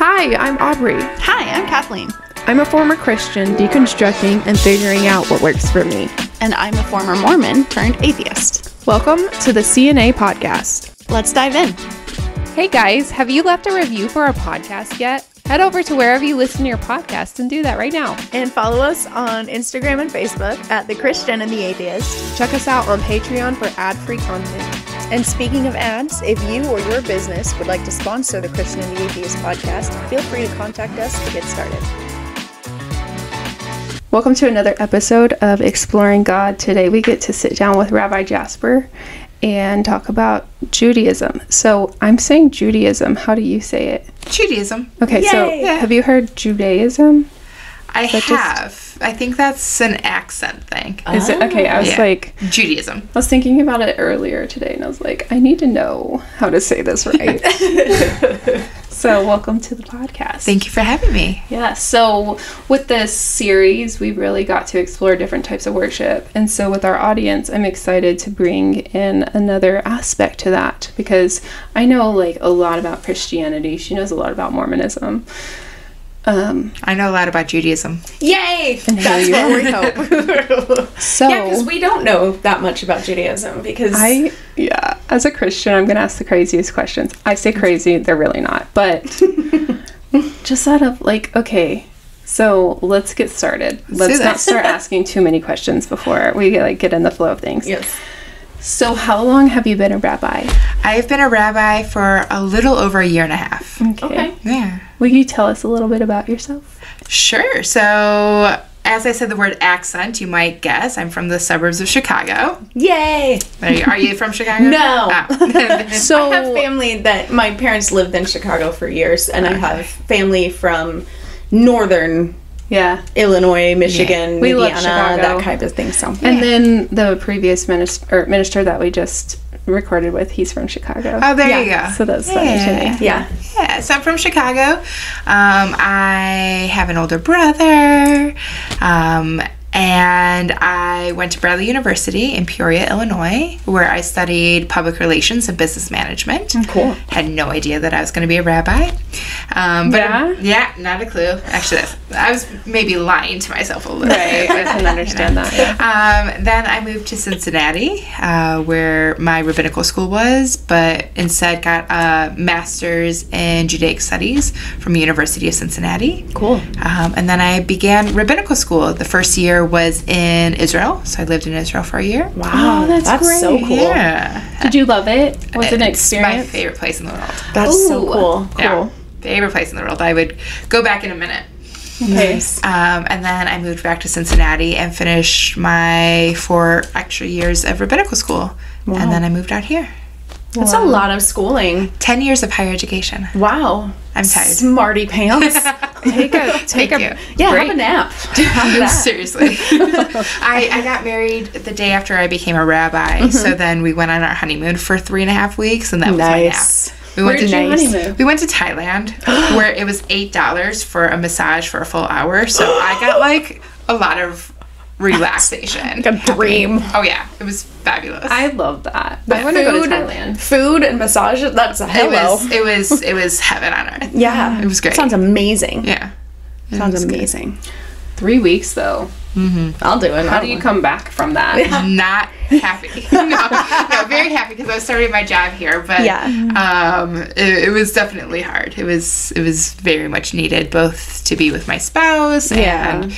Hi, I'm Aubrie. Hi, I'm Kathleen. I'm a former Christian deconstructing and figuring out what works for me. And I'm a former Mormon turned atheist. Welcome to the CNA podcast. Let's dive in. Hey guys, have you left a review for our podcast yet? Head over to wherever you listen to your podcast and do that right now. And follow us on Instagram and Facebook at The Christian and the Atheist. Check us out on Patreon for ad free content. And speaking of ads, if you or your business would like to sponsor the Christian and the Atheist podcast, feel free to contact us to get started. Welcome to another episode of Exploring God. Today we get to sit down with Rabbi Jasper and talk about Judaism. So I'm saying Judaism. How do you say it? Judaism. Okay, so Yay! have you heard Judaism? I that just- have. I think that's an accent thing. Is it okay? I was Yeah. like, Judaism. I was thinking about it earlier today, and I was like, I need to know how to say this right. so, welcome to the podcast. Thank you for having me. Yeah, so with this series, we really got to explore different types of worship. And so, with our audience, I'm excited to bring in another aspect to that because I know like a lot about Christianity. She knows a lot about Mormonism. Um, I know a lot about Judaism. Yay! and here you are. So, Yeah, because we don't know that much about Judaism because I, yeah, as a Christian, I'm going to ask the craziest questions. I say crazy, they're really not. But just out of like, okay, so let's get started. Let's do not start asking too many questions before we like get in the flow of things. yes, So, how long have you been a rabbi? I've been a rabbi for a little over a year and a half. okay. Yeah. Will you tell us a little bit about yourself? Sure. So, as I said the word accent, you might guess I'm from the suburbs of Chicago. Yay! Are you, are you from Chicago? No. Oh. So, I have family that my parents lived in Chicago for years, and I have family from northern yeah. Illinois, Michigan, We love Indiana, Chicago. that kind of thing. So And then the previous minister, or minister that we just recorded with, he's from Chicago. oh, there Yeah. you go. So that's funny to Yeah. me. yeah, Yeah, so I'm from Chicago. Um, I have an older brother. Um, and I went to Bradley University in Peoria, Illinois, where I studied public relations and business management. cool. Had no idea that I was going to be a rabbi. Um, but Yeah? yeah, not a clue. Actually, I was maybe lying to myself a little Right, bit. I can understand that. Yeah. Um, then I moved to Cincinnati, uh, where my rabbinical school was, but instead got a master's in Judaic studies from the University of Cincinnati. Cool. Um, and then I began rabbinical school. The first year was in Israel, so I lived in Israel for a year. Wow, Oh, that's so great. cool. Yeah, Did you love it? Was it an it's my favorite place in the world. That's so Ooh. cool. Yeah, Cool. favorite place in the world. I would go back in a minute. Okay. Um, and then I moved back to Cincinnati and finished my four extra years of rabbinical school. And then I moved out here. That's a lot of schooling. 10 years of higher education. Wow. I'm tired. Smarty pants. Take a take a you. yeah, break. have a nap. Have. Seriously. I, I got married the day after I became a rabbi. Mm-hmm. So then we went on our honeymoon for three and a half weeks, and that was my nap. We went to Nice. We went to Thailand where it was eight dollars for a massage for a full hour. So I got like a lot of relaxation. Like a dream. Oh yeah, it was fabulous. I love that. I want to go to Food, Thailand. food and massage. That's a it was it was it was heaven on earth. yeah, it was great. Sounds amazing. Yeah. It Sounds was good. amazing. Three weeks though. I'll do it. How do you come back from that? Not happy. no, no, very happy because I was starting my job here, but Yeah. um, it, it was definitely hard. It was it was very much needed, both to be with my spouse Yeah. and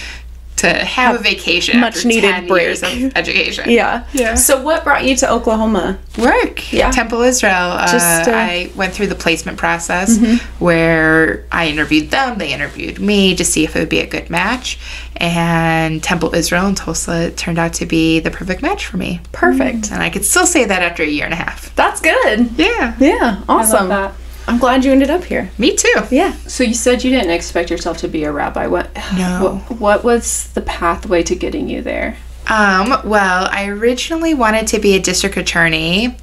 to have, a vacation. much after needed 10 years break. of education. Yeah. Yeah. So what brought you to Oklahoma? work. Yeah. Temple Israel. Uh, Just, uh, I went through the placement process where I interviewed them, they interviewed me to see if it would be a good match. And Temple Israel in Tulsa turned out to be the perfect match for me. Perfect. And I could still say that after a year and a half. That's good. Yeah. Yeah. I Awesome. Love that. I'm glad you ended up here. Me too. Yeah. So you said you didn't expect yourself to be a rabbi. What? No. What, what was the pathway to getting you there? Um, well, I originally wanted to be a district attorney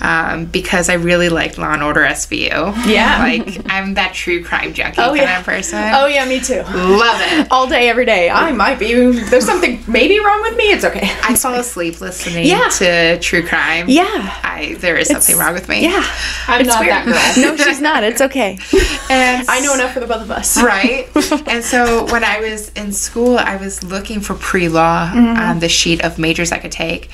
um, because I really liked Law and Order SVU. Yeah. Like, I'm that true crime junkie Oh, kind yeah. of person. Oh yeah, me too. Love it. All day, every day. I might be. There's something maybe wrong with me. It's okay. I fall asleep listening Yeah. to true crime. Yeah. I there is something wrong with me. Yeah. I'm not weird. that girl. No, she's not. It's okay. And I know enough for the both of us. right? and so when I was in school, I was looking for pre law the sheet of majors I could take.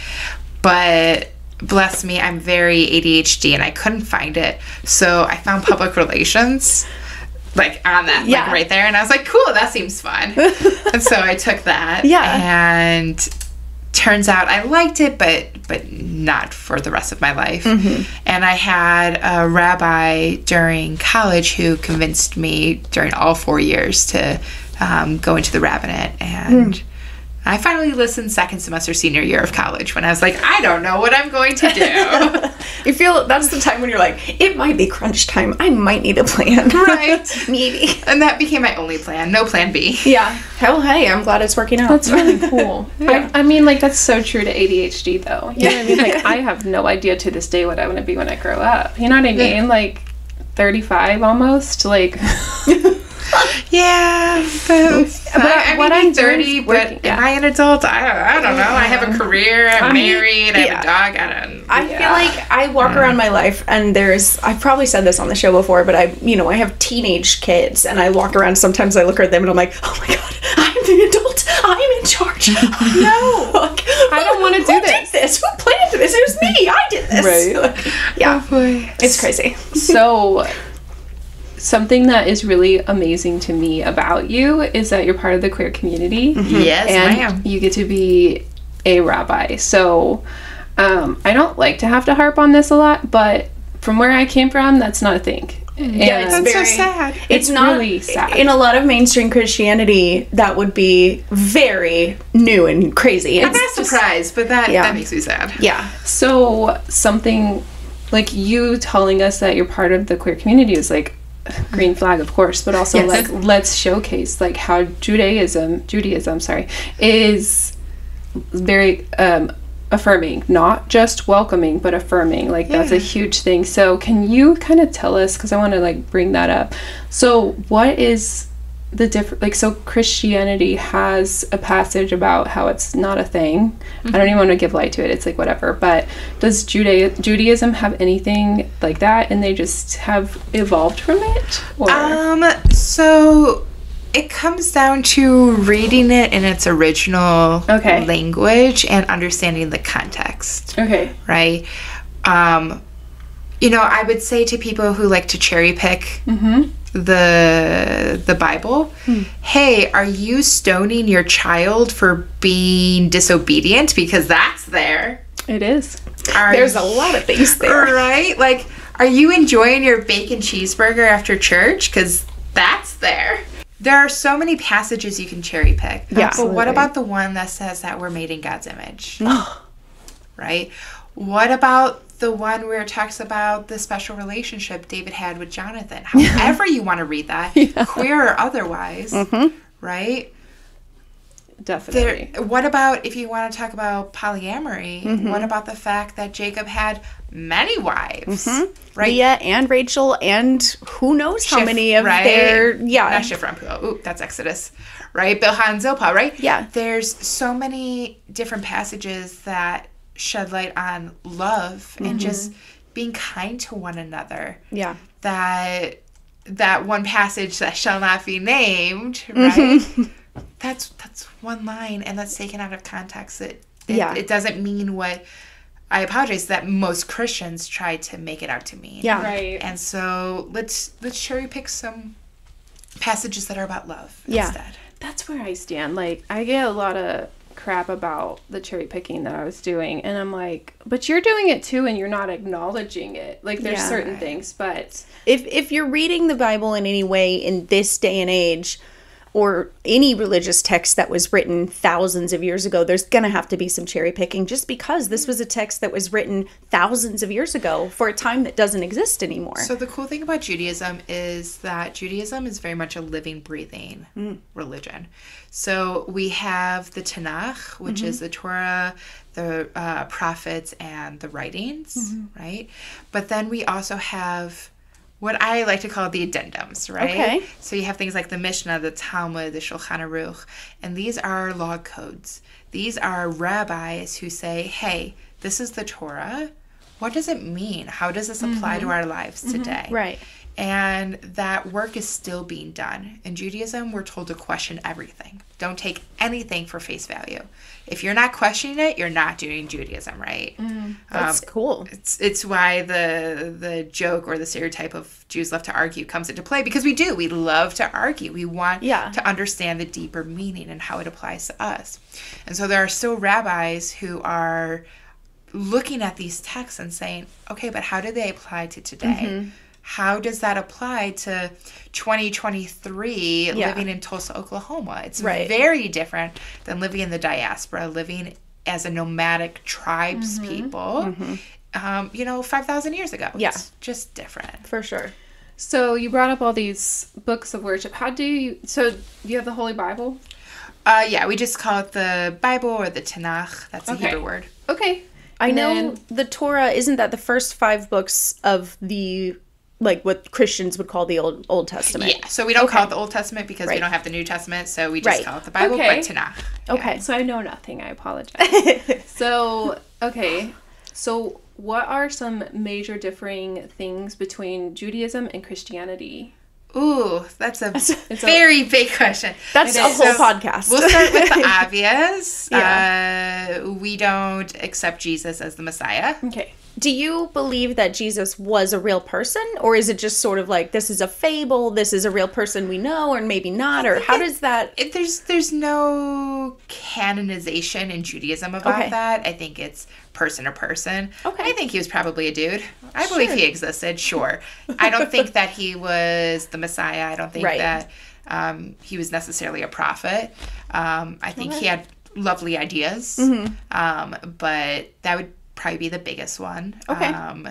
But bless me, I'm very ADHD and I couldn't find it. So I found public relations. Like on that, Yeah. like right there, and I was like, "Cool, that seems fun." and so I took that, Yeah. and turns out I liked it, but but not for the rest of my life. And I had a rabbi during college who convinced me during all four years to um, go into the rabbinate, and I finally listened second semester senior year of college when I was like, I don't know what I'm going to do. You feel that's the time when you're like, it might be crunch time. I might need a plan. right. Maybe. And that became my only plan. No plan B. Yeah. Hell, hey, I'm glad it's working out. That's really cool. I, I mean, like that's so true to ADHD, though. You know what I mean? Like I have no idea to this day what I want to be when I grow up. You know what I mean? Like 35 almost. Like Yeah, but, But I, I what may I'm be doing 30, but working, yeah. am I an adult? I don't, I don't know. I have a career. I'm mean, married. I have a dog. I don't. I feel like I walk around my life and there's I've probably said this on the show before, but I you know, I have teenage kids and I walk around sometimes I look at them and I'm like, Oh my god, I'm the adult. I'm in charge. no. Like, I don't wanna who do did this. this. Who planned this? It was me. I did this. Right. Like, yeah. Oh boy. It's crazy. so something that is really amazing to me about you is that you're part of the queer community Yes, and ma'am. you get to be a rabbi so um, i don't like to have to harp on this a lot but from where i came from that's not a thing Yeah, it's And- That's so sad. It's, It's not really sad. in a lot of mainstream Christianity. That would be very new and crazy. I'm It's not just- surprised, but that Yeah. that makes me sad. Yeah, So something like you telling us that you're part of the queer community is like green flag of course but also Yes. like let's showcase like how Judaism Judaism sorry is very um affirming not just welcoming but affirming like that's a huge thing. So can you kind of tell us because I want to like bring that up. So what is the different like so christianity has a passage about how it's not a thing. I don't even want to give light to it. It's like whatever. But does Juda- judaism have anything like that and they just have evolved from it? Or Um, so it comes down to reading it in its original Okay. language and understanding the context, okay. Right? Um, you know, I would say to people who like to cherry pick the the Bible, hmm. hey, are you stoning your child for being disobedient? Because that's there. it is Are there's a lot of things there. right? Like, are you enjoying your bacon cheeseburger after church? Because that's there. There are so many passages you can cherry pick. Yeah. But what about the one that says that we're made in God's image? right? What about the one where it talks about the special relationship David had with Jonathan? However, you want to read that, queer or otherwise, right? definitely There, what about if you want to talk about polyamory? Mm-hmm. What about the fact that Jacob had many wives? Right? Leah and Rachel and who knows how many of right? their yeah Not Shifra and Puah. Ooh, that's Exodus. Right? Bilhah and Zilpah, right? Yeah. There's so many different passages that shed light on love Mm-hmm. and just being kind to one another. yeah That that one passage that shall not be named, right? Mm-hmm. That's that's one line and that's taken out of context. It it, Yeah. it doesn't mean what I apologize that most Christians try to make it out to mean. yeah right And so let's let's cherry pick some passages that are about love Yeah. instead. that's where I stand. Like, I get a lot of crap about the cherry picking that I was doing, and I'm like, but you're doing it too, and you're not acknowledging it. Like, there's Yeah. certain things, but if if you're reading the Bible in any way in this day and age, or any religious text that was written thousands of years ago, there's going to have to be some cherry picking just because this was a text that was written thousands of years ago for a time that doesn't exist anymore. So the cool thing about Judaism is that Judaism is very much a living, breathing mm. religion. So we have the Tanakh, which mm-hmm. is the Torah, the uh, prophets, and the writings, mm-hmm. right? But then we also have what I like to call the addendums, right? Okay. So you have things like the Mishnah, the Talmud, the Shulchan Aruch, and these are law codes. These are rabbis who say, "Hey, this is the Torah. What does it mean? How does this apply to mm-hmm. our lives mm-hmm. today?" Right. And that work is still being done. In Judaism, we're told to question everything. Don't take anything for face value. If you're not questioning it, you're not doing Judaism right. That's cool. It's it's why the the joke or the stereotype of Jews love to argue comes into play because we do. We love to argue. We want Yeah. to understand the deeper meaning and how it applies to us. And so there are still rabbis who are looking at these texts and saying, okay, but how do they apply to today? Mm-hmm. How does that apply to 2023 Yeah. living in Tulsa, Oklahoma? It's Right. very different than living in the diaspora, living as a nomadic tribes Mm-hmm. people, um, you know, 5,000 years ago. Yeah. It's just different. For sure. So you brought up all these books of worship. How do you? So you have the Holy Bible. Uh, yeah, we just call it the Bible or the Tanakh. That's a Hebrew word. Okay. I And know then- the Torah isn't that the first five books of the like what Christians would call the Old Old Testament. Yeah, so we don't call it the Old Testament because we don't have the New Testament, so we just Right. call it the Bible, Okay. but Tanakh. Okay. So I know nothing. I apologize. so okay. So what are some major differing things between Judaism and Christianity? Ooh, that's a a- very big question. That's a whole So, podcast. We'll start with the obvious. Yeah. Uh, we don't accept Jesus as the Messiah. Okay. Do you believe that Jesus was a real person, or is it just sort of like this is a fable, this is a real person we know, or maybe not, or how does that? It, there's there's no canonization in Judaism about Okay. that. I think it's person to person. Okay. I think he was probably a dude. I believe he existed. Sure. I don't think that he was the Messiah. I don't think Right. that um, he was necessarily a prophet. Um, I think he had lovely ideas. Mm-hmm. Um, but that would probably be the biggest one. Okay. Um,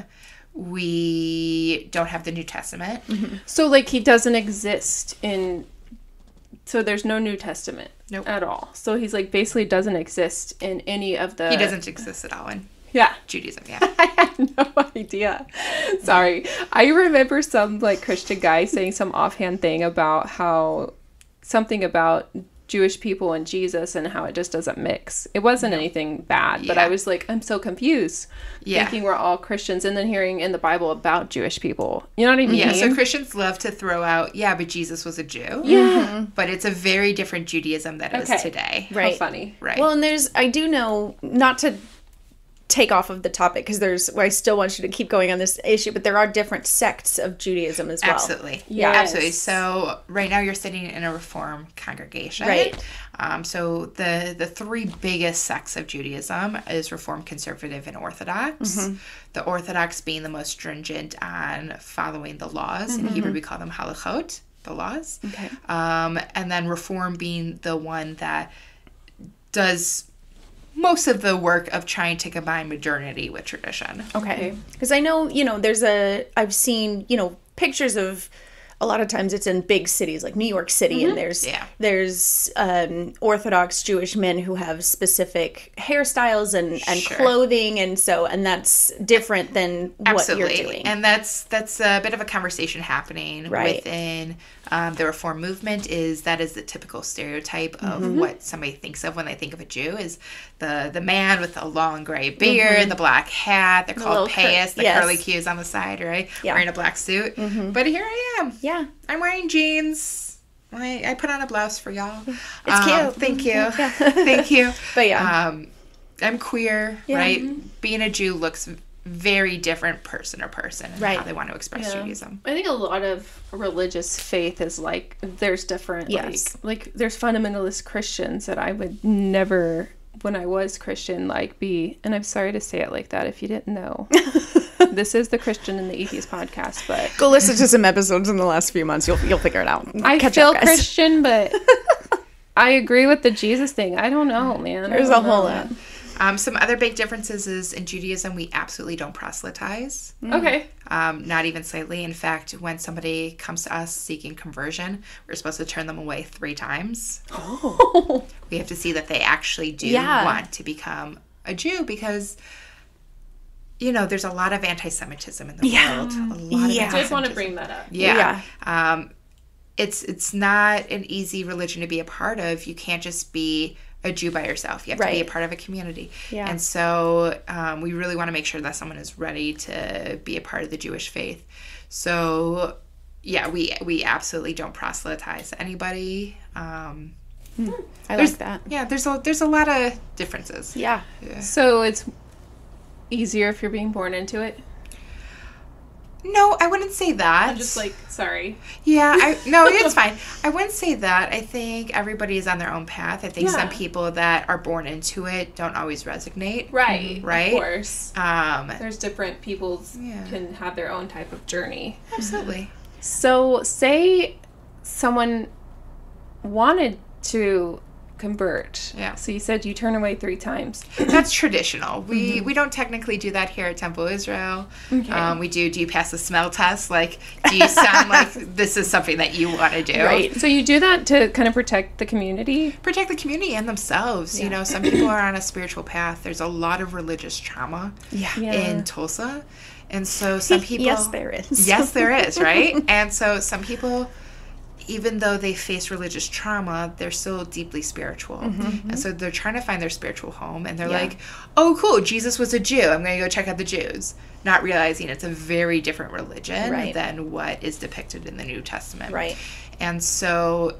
we don't have the New Testament. So like he doesn't exist in so there's no New Testament Nope. at all. So he's like basically doesn't exist in any of the He doesn't exist at all in Yeah. Judaism. Yeah. I had no idea. Sorry. I remember some like Christian guy saying some offhand thing about how something about Jewish people and Jesus and how it just doesn't mix. It wasn't anything bad, but I was like, I'm so confused. Yeah. Thinking we're all Christians and then hearing in the Bible about Jewish people. You know what I mean? Yeah, so Christians love to throw out, yeah, but Jesus was a Jew. yeah. Mm-hmm. But it's a very different Judaism that is Okay. today. How Right. funny. Right. Well, and there's I do know not to take off of the topic because there's I still want you to keep going on this issue, but there are different sects of Judaism as well. Absolutely. Yes. Absolutely. So right now you're sitting in a reform congregation. Right. Um, so the the three biggest sects of Judaism is Reform, Conservative, and Orthodox. The Orthodox being the most stringent on following the laws. In Hebrew we call them halachot, the laws. Okay. Um, and then Reform being the one that does most of the work of trying to combine modernity with tradition. Okay. Because I know, you know, there's a, I've seen, you know, pictures of, a lot of times it's in big cities like New York City, and there's Yeah. there's um, Orthodox Jewish men who have specific hairstyles and, and Sure. clothing, and so and that's different than Absolutely. what you're doing. And that's that's a bit of a conversation happening Right. within um, the reform movement. Is that is the typical stereotype of Mm-hmm. what somebody thinks of when they think of a Jew is the the man with a long gray beard, the black hat. They're Mm-hmm. little called cur- the yes. curly cues on the side, right? Yeah. Mm-hmm. Wearing a black suit. But here I am. yeah. I'm wearing jeans. I, I put on a blouse for y'all. It's Um, cute. Thank you. thank you. But yeah. Um, I'm queer, Yeah. right? Being a Jew looks very different person to person and Right. how they want to express Yeah. Judaism. I think a lot of religious faith is like there's different Yes. like like there's fundamentalist Christians that I would never when I was Christian like be and I'm sorry to say it like that if you didn't know. this is the Christian and the Atheist podcast, but Go listen to some episodes in the last few months. You'll you'll figure it out. I Catch feel up. Christian, but I agree with the Jesus thing. I don't know, man. There's a whole lot. Um, some other big differences is in Judaism, we absolutely don't proselytize. Okay. Um, not even slightly. In fact, when somebody comes to us seeking conversion, we're supposed to turn them away three times. Oh. We have to see that they actually do Yeah. want to become a Jew because, you know, there's a lot of anti Semitism in the Yeah. world. A lot Yeah. of I just want to bring that up. Yeah. Um, it's it's not an easy religion to be a part of. You can't just be a Jew by yourself. You have to be a part of a community. Yeah. And so um, we really want to make sure that someone is ready to be a part of the Jewish faith. So yeah, we we absolutely don't proselytize anybody. Um, I like that. yeah, there's a there's a lot of differences. Yeah. So it's easier if you're being born into it. No, I wouldn't say that. I'm just like, sorry. Yeah, I no, it's fine. I wouldn't say that. I think everybody is on their own path. I think some people that are born into it don't always resonate. Right. Right? Of course. Um, There's different people Yeah. can have their own type of journey. absolutely. So, say someone wanted to convert. Yeah. So you said you turn away three times. That's traditional. We we don't technically do that here at Temple Israel. Okay. Um, we do. Do you pass the smell test? Like, do you sound like this is something that you want to do? Right. So you do that to kind of protect the community. Protect the community and themselves. You know, some people are on a spiritual path. There's a lot of religious trauma Yeah. in Tulsa, and so some people. Yes, there is. yes, there is, right? and so some people, even though they face religious trauma, they're still deeply spiritual. Mm-hmm, mm-hmm. And so they're trying to find their spiritual home and they're Yeah. like, oh, cool, Jesus was a Jew. I'm going to go check out the Jews. Not realizing it's a very different religion Right. than what is depicted in the New Testament. Right. And so,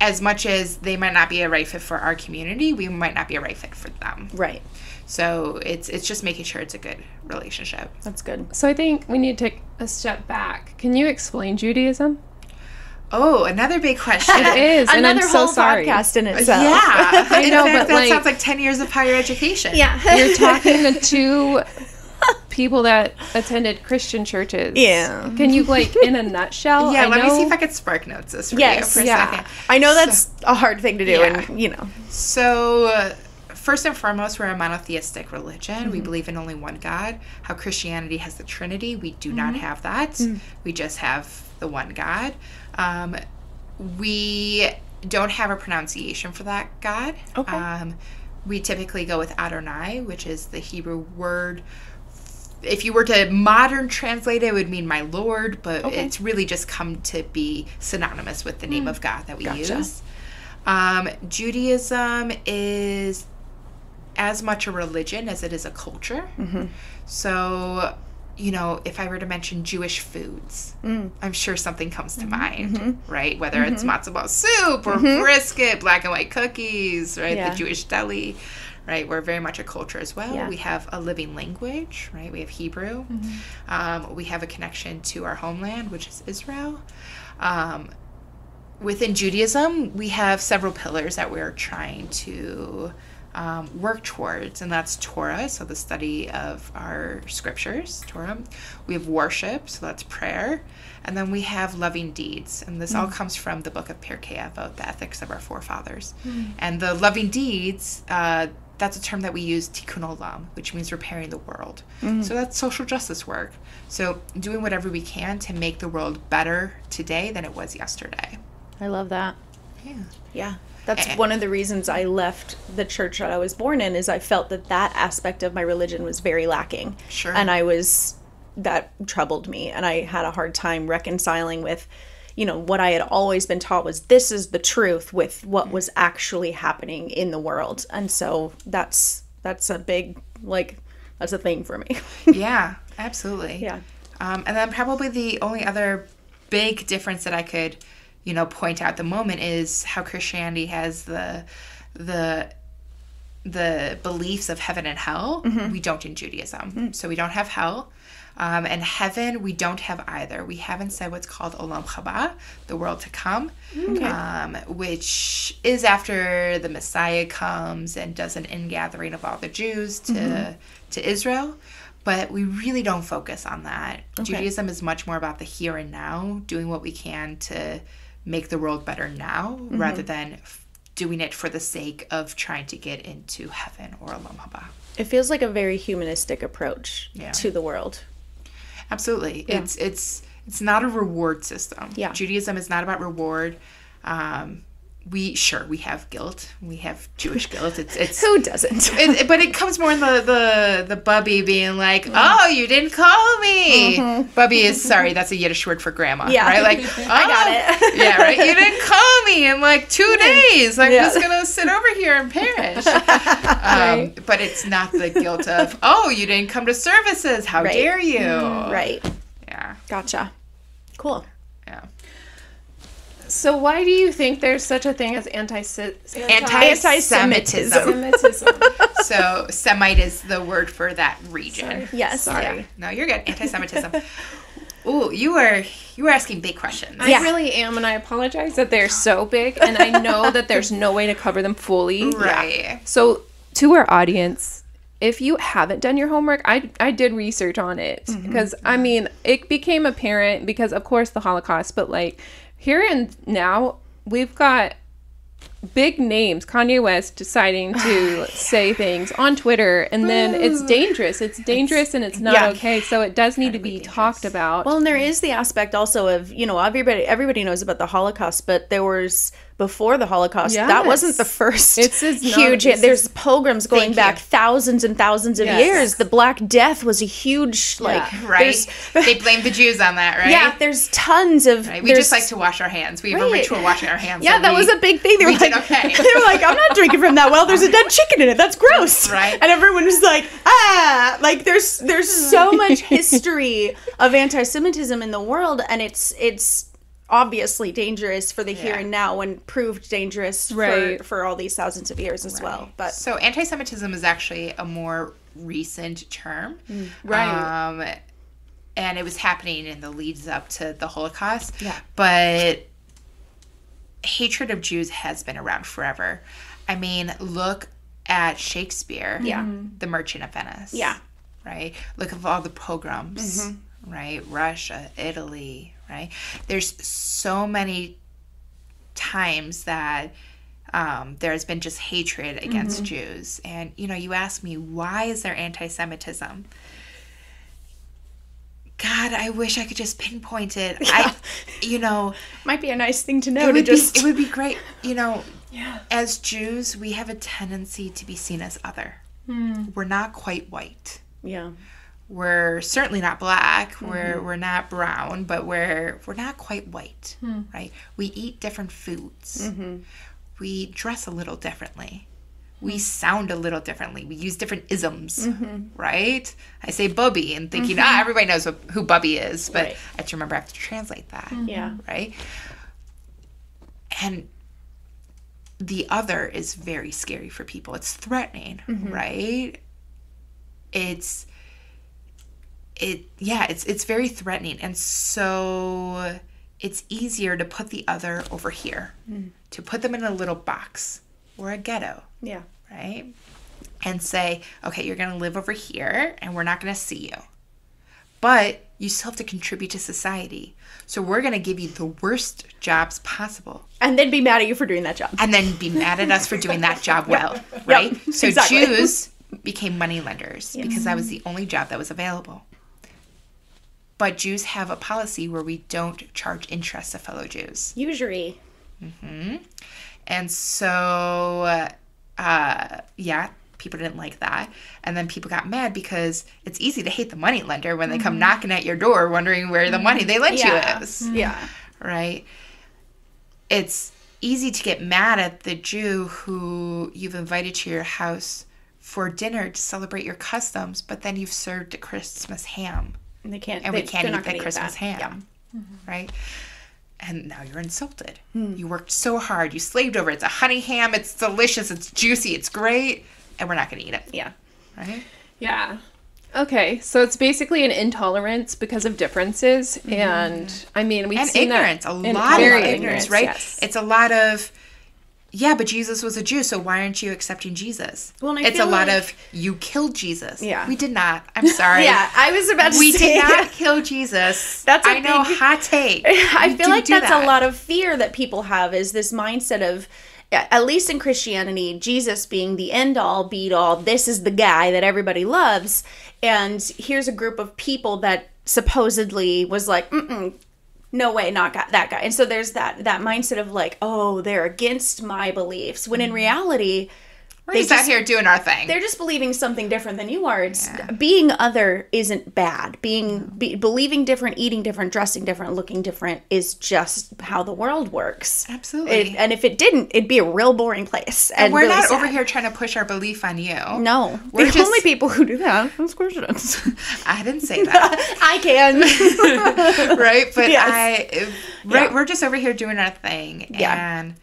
as much as they might not be a right fit for our community, we might not be a right fit for them. Right. So it's it's just making sure it's a good relationship. That's good. So I think we need to take a step back. Can you explain Judaism? Oh, another big question. It is, and I'm Another so whole sorry. podcast in itself. Yeah, in know, fact, but, that like- sounds like ten years of higher education. Yeah. You're talking to two people that attended Christian churches. Yeah. Can you like in a nutshell? yeah. I let me see if I could spark notes this for Yes, you for a yeah. second. I know that's a hard thing to do, Yeah. and you know. So, uh, first and foremost, we're a monotheistic religion. Mm-hmm. We believe in only one God. How Christianity has the Trinity, we do Mm-hmm. not have that. Mm. We just have the one God. Um, we don't have a pronunciation for that God. Okay. Um, we typically go with Adonai, which is the Hebrew word. If you were to modern translate it, it would mean my Lord, but Okay. it's really just come to be synonymous with the name of God that we Gotcha. use. Um, Judaism is as much a religion as it is a culture. So, you know, if I were to mention Jewish foods, mm. I'm sure something comes to mm-hmm. mind, mm-hmm. right? Whether it's mm-hmm. matzo ball soup or brisket, black and white cookies, right? Yeah. The Jewish deli, right? We're very much a culture as well. Yeah. We have a living language, right? We have Hebrew. Um, we have a connection to our homeland, which is Israel. Um, within Judaism, we have several pillars that we're trying to um, work towards, and that's Torah, so the study of our scriptures, Torah. We have worship, so that's prayer. And then we have loving deeds, and this all comes from the book of Pirkei Avot, the ethics of our forefathers. And the loving deeds, uh, that's a term that we use, tikkun olam, which means repairing the world. So that's social justice work. So doing whatever we can to make the world better today than it was yesterday. I love that. Yeah. Yeah. That's Eh. one of the reasons I left the church that I was born in is I felt that that aspect of my religion was very lacking. Sure. And I was that troubled me and I had a hard time reconciling with you know what I had always been taught was this is the truth with what was actually happening in the world. And so that's that's a big like that's a thing for me. yeah, absolutely. Yeah. Um, and then probably the only other big difference that I could, you know, point out the moment is how Christianity has the the the beliefs of heaven and hell. We don't in Judaism. So we don't have hell. Um, and heaven, we don't have either. We haven't said what's called Olam Haba, the world to come, um, which is after the Messiah comes and does an ingathering of all the Jews to to Israel. But we really don't focus on that. Judaism is much more about the here and now, doing what we can to make the world better now rather than f- doing it for the sake of trying to get into heaven or Olam Haba. It feels like a very humanistic approach Yeah. to the world. Absolutely. It's it's it's not a reward system. Yeah. Judaism is not about reward. Um, we sure we have guilt. We have Jewish guilt. It's it's Who doesn't? it, but it comes more in the the the bubby being like, mm-hmm. "Oh, you didn't call me." Mm-hmm. Bubby is sorry. That's a Yiddish word for grandma. Yeah. right. Like I got "Oh, it. yeah, right. You didn't call me in like two days. I'm Yeah. just gonna sit over here and perish. um, But it's not the guilt of, "Oh, you didn't come to services. How Right. dare you?" Mm-hmm. right. Yeah. Gotcha. Cool. Yeah. So why do you think there's such a thing as anti Anti-Semitism. Semitism? so Semite is the word for that region. Yes. Yeah. No, you're good. Anti-Semitism. Ooh, you are you were asking big questions. I Yeah. really am, and I apologize that they're so big, and I know that there's no way to cover them fully. Right. So, to our audience, if you haven't done your homework, I I did research on it mm-hmm. because I mean it became apparent because of course the Holocaust, but like here and now we've got big names Kanye West deciding to say things on Twitter and then it's dangerous. It's dangerous and it's not yeah. okay. So it does need to be talked about. Well, and there is the aspect also of you know everybody everybody knows about the Holocaust, but there was before the Holocaust that wasn't the first It's- it's not- huge. it's- there's pogroms going back you. thousands and thousands of Yes. years. The Black Death was a huge like Right. They blame the Jews on that, right? Yeah, there's tons of. Right? We just like to wash our hands. We have a ritual washing our hands. Yeah, that we- was a big thing. They were we like, did okay. they were like, I'm not drinking from that well. There's a dead chicken in it. That's gross. Right. And everyone was like, ah, like there's there's so much history of anti-Semitism in the world, and it's it's obviously dangerous for the here and now, and proved dangerous Right. for for all these thousands of years as well. But So anti-Semitism is actually a more recent term, Right. Um, and it was happening in the leads up to the Holocaust. Yeah. but hatred of Jews has been around forever. I mean, look at Shakespeare. Yeah. The Merchant of Venice. Yeah. Right. Look at all the pogroms. Right. Russia, Italy. Right. There's so many times that um, there has been just hatred against Jews. And, you know, you ask me, why is there anti Semitism? God, I wish I could just pinpoint it. I, you know, might be a nice thing to know it to would, just be, it would be great. You know, yeah. as Jews, we have a tendency to be seen as other. We're not quite white. yeah. We're certainly not black. We're Mm-hmm. we're not brown, but we're we're not quite white, right? We eat different foods. Mm-hmm. We dress a little differently. Hmm. We sound a little differently. We use different isms, Mm-hmm. right? I say Bubby and thinking, ah, everybody knows what, who Bubby is, but Right. I have to remember I have to translate that Yeah. right? And the other is very scary for people. It's threatening, right? It's it yeah, it's it's very threatening. And so it's easier to put the other over here. Hmm. To put them in a little box or a ghetto, Yeah. right? And say, okay, you're going to live over here and we're not going to see you. But you still have to contribute to society. So we're going to give you the worst jobs possible And then be mad at you for doing that job. and then be mad at us for doing that job well, right? So exactly. Jews became money lenders because that was the only job that was available. But Jews have a policy where we don't charge interest to fellow Jews. Usury. Mm-hmm. And so, uh, yeah, people didn't like that. And then people got mad because it's easy to hate the money lender when they come mm-hmm. knocking at your door wondering where the money they lent Yeah. you is. Mm-hmm. Yeah. Right? It's easy to get mad at the Jew who you've invited to your house for dinner to celebrate your customs, but then you've served a Christmas ham And they can't. and they, we can't eat not the gonna Christmas that. ham, right? And now you're insulted. Hmm. You worked so hard. You slaved over it. It's a honey ham. It's delicious. It's juicy. It's great. And we're not going to eat it, Yeah. right? Yeah. Okay, so it's basically an intolerance because of differences, and I mean we've and seen ignorance. that A lot very of ignorance, right? yes. It's a lot of yeah, but Jesus was a Jew, so why aren't you accepting Jesus? Well, it's a feel lot of you killed Jesus. Yeah. we did not. I'm sorry. Yeah, I was about to we say we did not kill Jesus. That's a I know hot take. I We feel like that's that. a lot of fear that people have is this mindset of at least in Christianity, Jesus being the end all beat all, this is the guy that everybody loves. And here's a group of people that supposedly was like, Mm-mm, no way, not got that guy. And so there's that that mindset of like, oh, they're against my beliefs. When in mm-hmm. reality, We're they just out here doing our thing. they're just believing something different than you are. It's being other isn't bad. Being be, believing different, eating different, dressing different, looking different is just how the world works. Absolutely. It- and if it didn't, it'd be a real boring place. And, we're really not sad. over here trying to push our belief on you. No, We're the just- only people who do that is Christians. I didn't say that. I can. right? But Yes. I, right? Yeah. We're just over here doing our thing, Yeah. and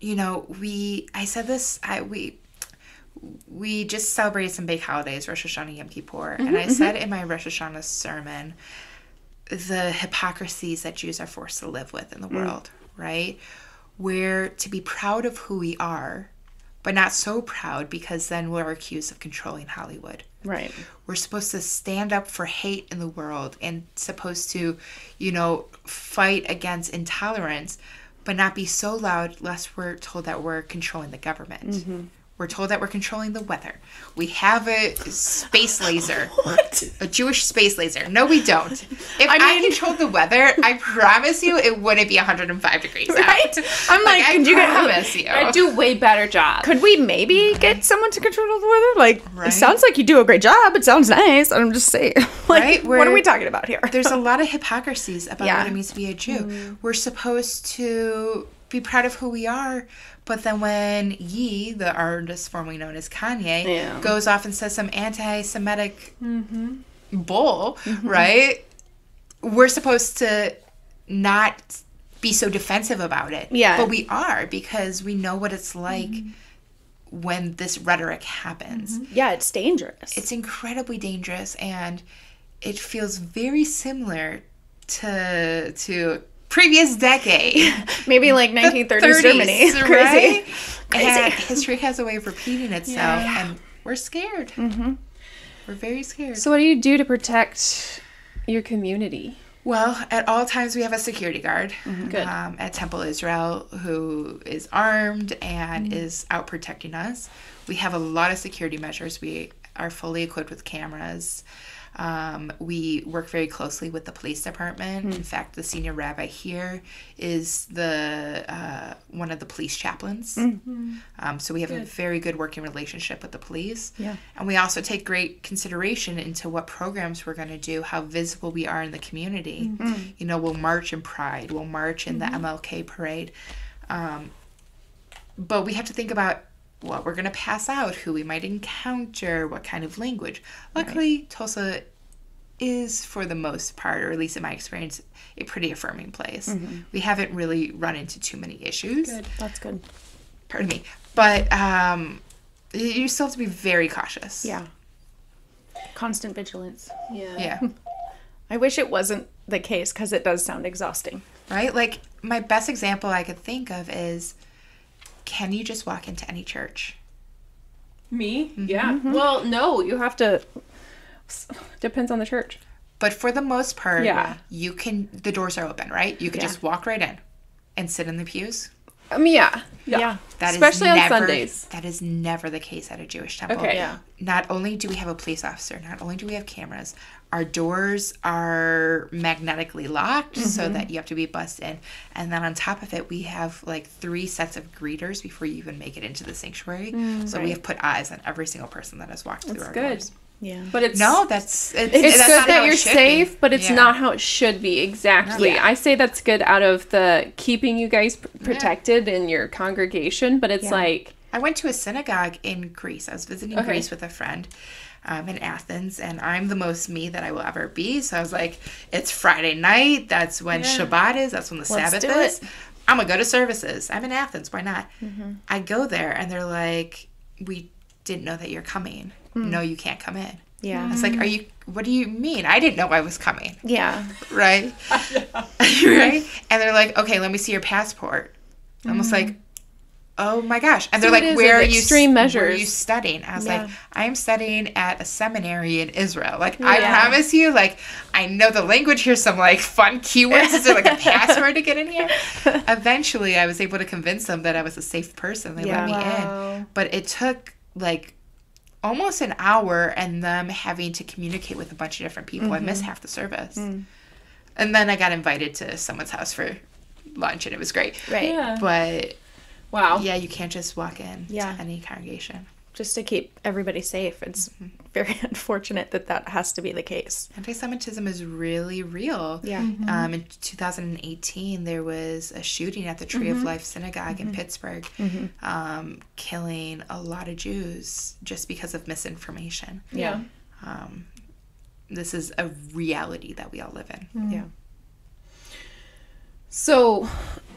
you know, we. I said this. I we. We just celebrated some big holidays, Rosh Hashanah, Yom Kippur, mm-hmm, and I mm-hmm. said in my Rosh Hashanah sermon, the hypocrisies that Jews are forced to live with in the mm. world, right? We're to be proud of who we are, but not so proud because then we're accused of controlling Hollywood right. we're supposed to stand up for hate in the world and supposed to you know fight against intolerance but not be so loud lest we're told that we're controlling the government Mm-hmm. We're told that we're controlling the weather we have a space laser What? a jewish space laser no we don't if i, mean- controlled the weather i promise you it wouldn't be 105 degrees out. Right? I'm like, I could you get- promise you I do way better job. Could we maybe get someone to control the weather? Like, Right. it sounds like you do a great job. It sounds nice. I'm just saying. like, Right? what are We're- talking about here? there's a lot of hypocrisies about Yeah. what it means to be a Jew. Mm. We're supposed to be proud of who we are, but then when Ye, the artist formerly known as Kanye, Yeah. goes off and says some anti-Semitic mm-hmm. bull, mm-hmm. right? We're supposed to not be so defensive about it. Yeah. but we are because we know what it's like mm-hmm. when this rhetoric happens yeah, it's dangerous. it's incredibly dangerous and it feels very similar to to previous decade maybe like 1930s 30s, Germany. Crazy. right? Crazy. and history has a way of repeating itself and we're scared mm-hmm. we're very scared So, what do you do to protect your community? Well, at all times we have a security guard Good. um, at Temple Israel who is armed and is out protecting us. We have a lot of security measures. We are fully equipped with cameras. Um, we work very closely with the police department. In fact, the senior rabbi here is the uh, one of the police chaplains. Um, so we have a very good working relationship with the police. Yeah. And we also take great consideration into what programs we're going to do, how visible we are in the community. You know, we'll march in Pride, we'll march in the MLK parade. Um, but we have to think about what we're going to pass out, who we might encounter, what kind of language. Luckily, Tulsa is, for the most part, or at least in my experience, a pretty affirming place. Mm-hmm. We haven't really run into too many issues Good. That's good. pardon me but um you still have to be very cautious Yeah. Constant vigilance. Yeah. yeah I wish it wasn't the case because it does sound exhausting. right like my best example i could think of is can you just walk into any church Me? Mm-hmm. Yeah. Mm-hmm. Well, no, you have to. Depends on the church. but for the most part Yeah. you can the doors are open right you can just walk right in and sit in the pews I mean, yeah. Yeah. That is Especially on never, Sundays. That is never the case at a Jewish temple. Okay. Yeah. Not only do we have a police officer, not only do we have cameras, our doors are magnetically locked so Mm-hmm. that you have to be bussed in. And then on top of it, we have like three sets of greeters before you even make it into the sanctuary. so we have put eyes on every single person that has walked through Mm, our good. doors. Yeah. But it's No, that's it's, it's that's good not that how you're should be. safe, but it's Yeah. not how it should be exactly. Yeah. I say that's good out of the keeping you guys pr- protected in your congregation, but it's like I went to a synagogue in Greece. I was visiting Okay. Greece with a friend um, in Athens, and I'm the most me that I will ever be. So I was like, it's Friday night. That's when Shabbat is. That's when the Let's Sabbath do is. it. I'm going to go to services. I'm in Athens. Why not? Mm-hmm. I go there, and they're like, we didn't know that you're coming. Hmm. No, you can't come in. Yeah. I was like, are you, what do you mean? I didn't know I was coming Yeah. right? right? And they're like, okay, let me see your passport. I'm almost like oh my gosh and So they're like where are you extreme measures. where are you studying i was Yeah. like i'm studying at a seminary in israel like i promise you like i know the language here's some like fun keywords is there like a password to get in here eventually i was able to convince them that i was a safe person they Yeah. let me Wow. in but it took like almost an hour and them having to communicate with a bunch of different people i Mm-hmm. missed half the service Mm. and then i got invited to someone's house for lunch and it was great Right. Yeah. but Wow. yeah, you can't just walk in Yeah. to any congregation. Just to keep everybody safe. It's Mm-hmm. Very unfortunate that that has to be the case. Anti-Semitism is really real. Yeah. Um, in 2018, there was a shooting at the Tree Mm-hmm. of Life Synagogue in Pittsburgh, um, killing a lot of Jews just because of misinformation. Yeah. Um, this is a reality that we all live in. Yeah. So,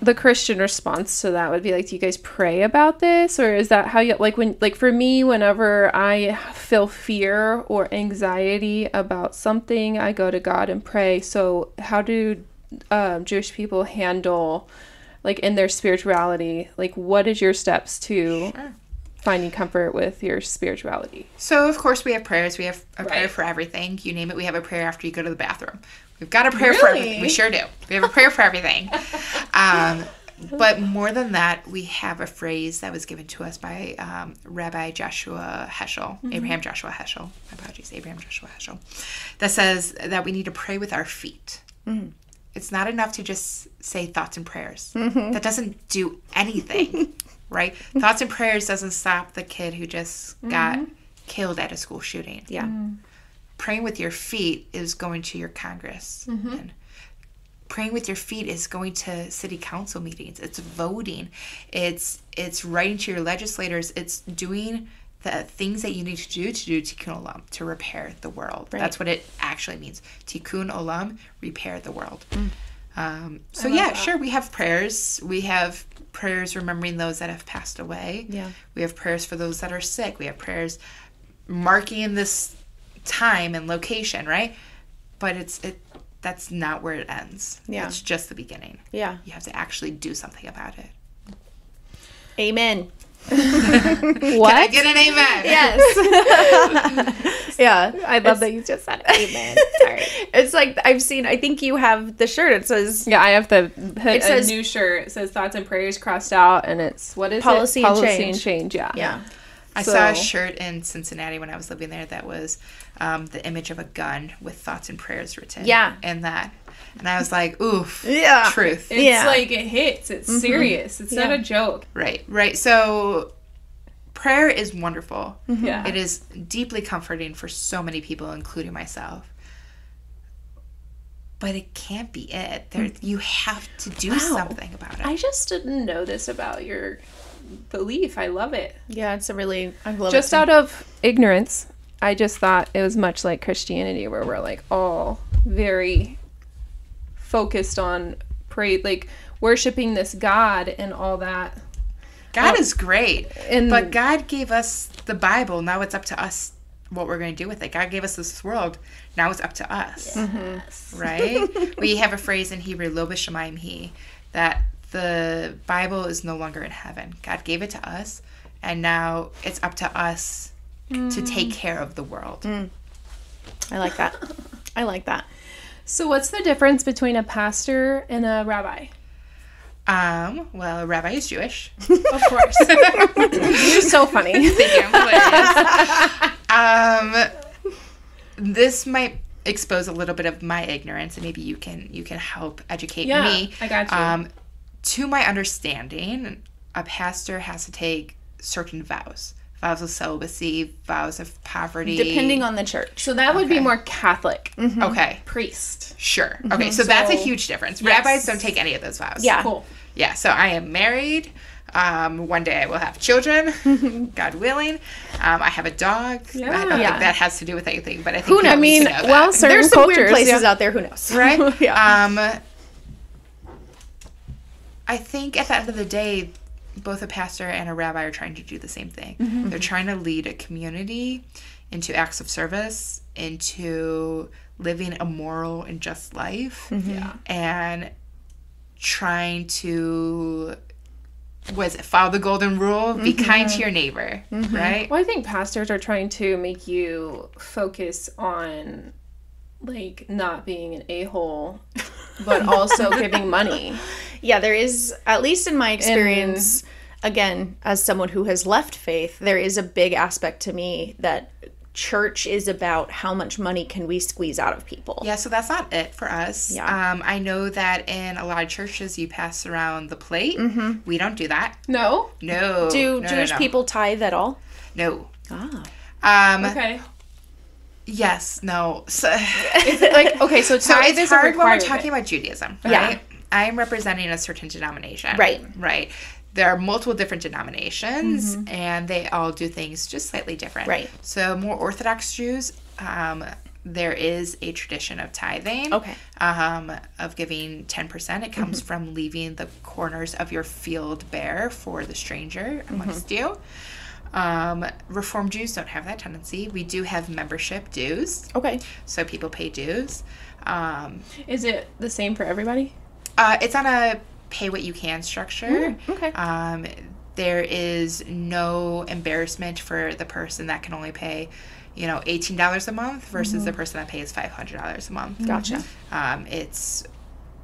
the Christian response to that would be like, do you guys pray about this, or is that how you like when like for me, whenever I feel fear or anxiety about something, I go to God and pray. So, how do um, Jewish people handle like in their spirituality? Like, what is your steps to finding comfort with your spirituality? So, of course, we have prayers. We have a prayer for everything. You name it, we have a prayer after you go to the bathroom. We've got a prayer for everything. We sure do. We have a prayer for everything. Um, but more than that, we have a phrase that was given to us by um, Rabbi Joshua Heschel, Abraham Joshua Heschel. My apologies, Abraham Joshua Heschel, that says that we need to pray with our feet. It's not enough to just say thoughts and prayers. That doesn't do anything, right? Mm-hmm. Thoughts and prayers doesn't stop the kid who just got mm-hmm. killed at a school shooting. Yeah. Mm-hmm. Praying with your feet is going to your Congress. And praying with your feet is going to city council meetings. It's voting. It's it's writing to your legislators. It's doing the things that you need to do to do tikkun olam to repair the world. That's what it actually means. Tikkun olam, repair the world. Mm. Um, so yeah, sure. We have prayers. We have prayers remembering those that have passed away. Yeah. We have prayers for those that are sick. We have prayers marking this time and location, right? But it's it. That's not where it ends. Yeah. It's just the beginning. Yeah. You have to actually do something about it. Amen. What? Can I get an amen? Yes. yeah. I love that you just said amen. Sorry. It's like I've seen. I think you have the shirt. It says Yeah, I have the It a says- new shirt. It says thoughts and prayers crossed out, and it's what is Policy it? and Policy change. and change. Yeah. yeah. I saw a shirt in Cincinnati when I was living there that was um, the image of a gun with thoughts and prayers written. Yeah. And that. And I was like, oof. Yeah. Truth. It's Yeah. like it hits. It's mm-hmm. serious. It's not a joke. Right, right. So prayer is wonderful. Mm-hmm. Yeah. It is deeply comforting for so many people, including myself. But it can't be it. There, mm. you have to do something about it. I just didn't know this about your belief. I love it. Yeah. It's a really. I love Just it. Just out of ignorance, I just thought it was much like Christianity, where we're like all very focused on pray, like worshiping this God and all that. God is great. And But God gave us the Bible. Now it's up to us what we're going to do with it. God gave us this world. Now it's up to us. Mm-hmm. Right? we have a phrase in Hebrew, Lo b'shamayim hi, that the Bible is no longer in heaven. God gave it to us, and now it's up to us to mm. take care of the world. Mm. I like that. I like that. So, what's the difference between a pastor and a rabbi? Um, well, a rabbi is Jewish. Of course, you're so funny. Thank you. um, this might expose a little bit of my ignorance, and maybe you can you can help educate Yeah, me. I got you. Um, to my understanding, a pastor has to take certain vows: vows of celibacy, vows of poverty. Depending on the church. So that would be more Catholic Okay, priest. sure. Okay, so, that's a huge difference. Yes. Rabbis don't take any of those vows. Yeah. Cool. Yeah, so I am married. Um, one day I will have children, God willing. Um, I have a dog. Yeah. I don't Yeah. think that has to do with anything, but I think Who knows? I mean, know well, certain There's some weird places yeah. out there. Who knows? right? yeah. Um, I think at the end of the day, both a pastor and a rabbi are trying to do the same thing. Mm-hmm. They're trying to lead a community into acts of service, into living a moral and just life, Mm-hmm. Yeah. and trying to was it follow the golden rule? Be kind to your neighbor, right? Well, I think pastors are trying to make you focus on like not being an a hole, but also giving money. Yeah, there is, at least in my experience, again, as someone who has left faith, there is a big aspect to me that church is about how much money can we squeeze out of people. Yeah, so that's not it for us. Yeah. Um, I know that in a lot of churches you pass around the plate. We don't do that. No. No. Do no, no, Jewish no. people tithe at all? No. Ah. Um, Okay. Yes. No. So, Like okay, so so tithe it's is a hard when we're talking about Judaism, Yeah. I'm representing a certain denomination. Right. Right. There are multiple different denominations, and they all do things just slightly different. Right. So more Orthodox Jews, um, there is a tradition of tithing. Okay. Um, of giving ten percent. It comes from leaving the corners of your field bare for the stranger amongst you. Um, Reformed Jews don't have that tendency. We do have membership dues, Okay. so people pay dues. Um, Is it the same for everybody? Uh, it's on a pay what you can structure. okay. Um, there is no embarrassment for the person that can only pay, you know, eighteen dollars a month versus the person that pays five hundred dollars a month. Gotcha. Um, it's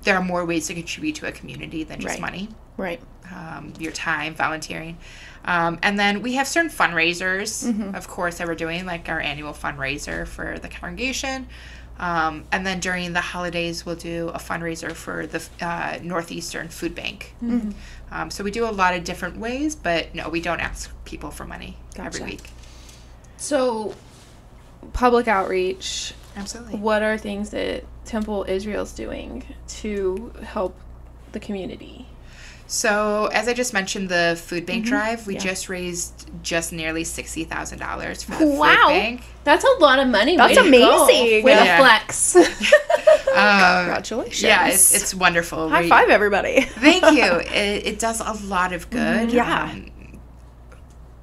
there are more ways to contribute to a community than just Right. money. Right. Um, your time, volunteering. Um, and then we have certain fundraisers, Mm-hmm. of course, that we're doing, like our annual fundraiser for the congregation. Um, and then during the holidays, we'll do a fundraiser for the uh, Northeastern Food Bank. Mm-hmm. Um, so we do a lot of different ways, but no, we don't ask people for money every week. So public outreach. Absolutely. What are things that Temple Israel's doing to help the community? So, as I just mentioned, the food bank Mm-hmm. drive, we just raised just nearly $60,000 for the Wow. food bank. That's a lot of money. That's Way amazing. Way Yeah. to flex. Um, Congratulations. Yeah, it's, it's wonderful. High We- five, everybody. Thank you. It, it does a lot of good. Yeah. Um,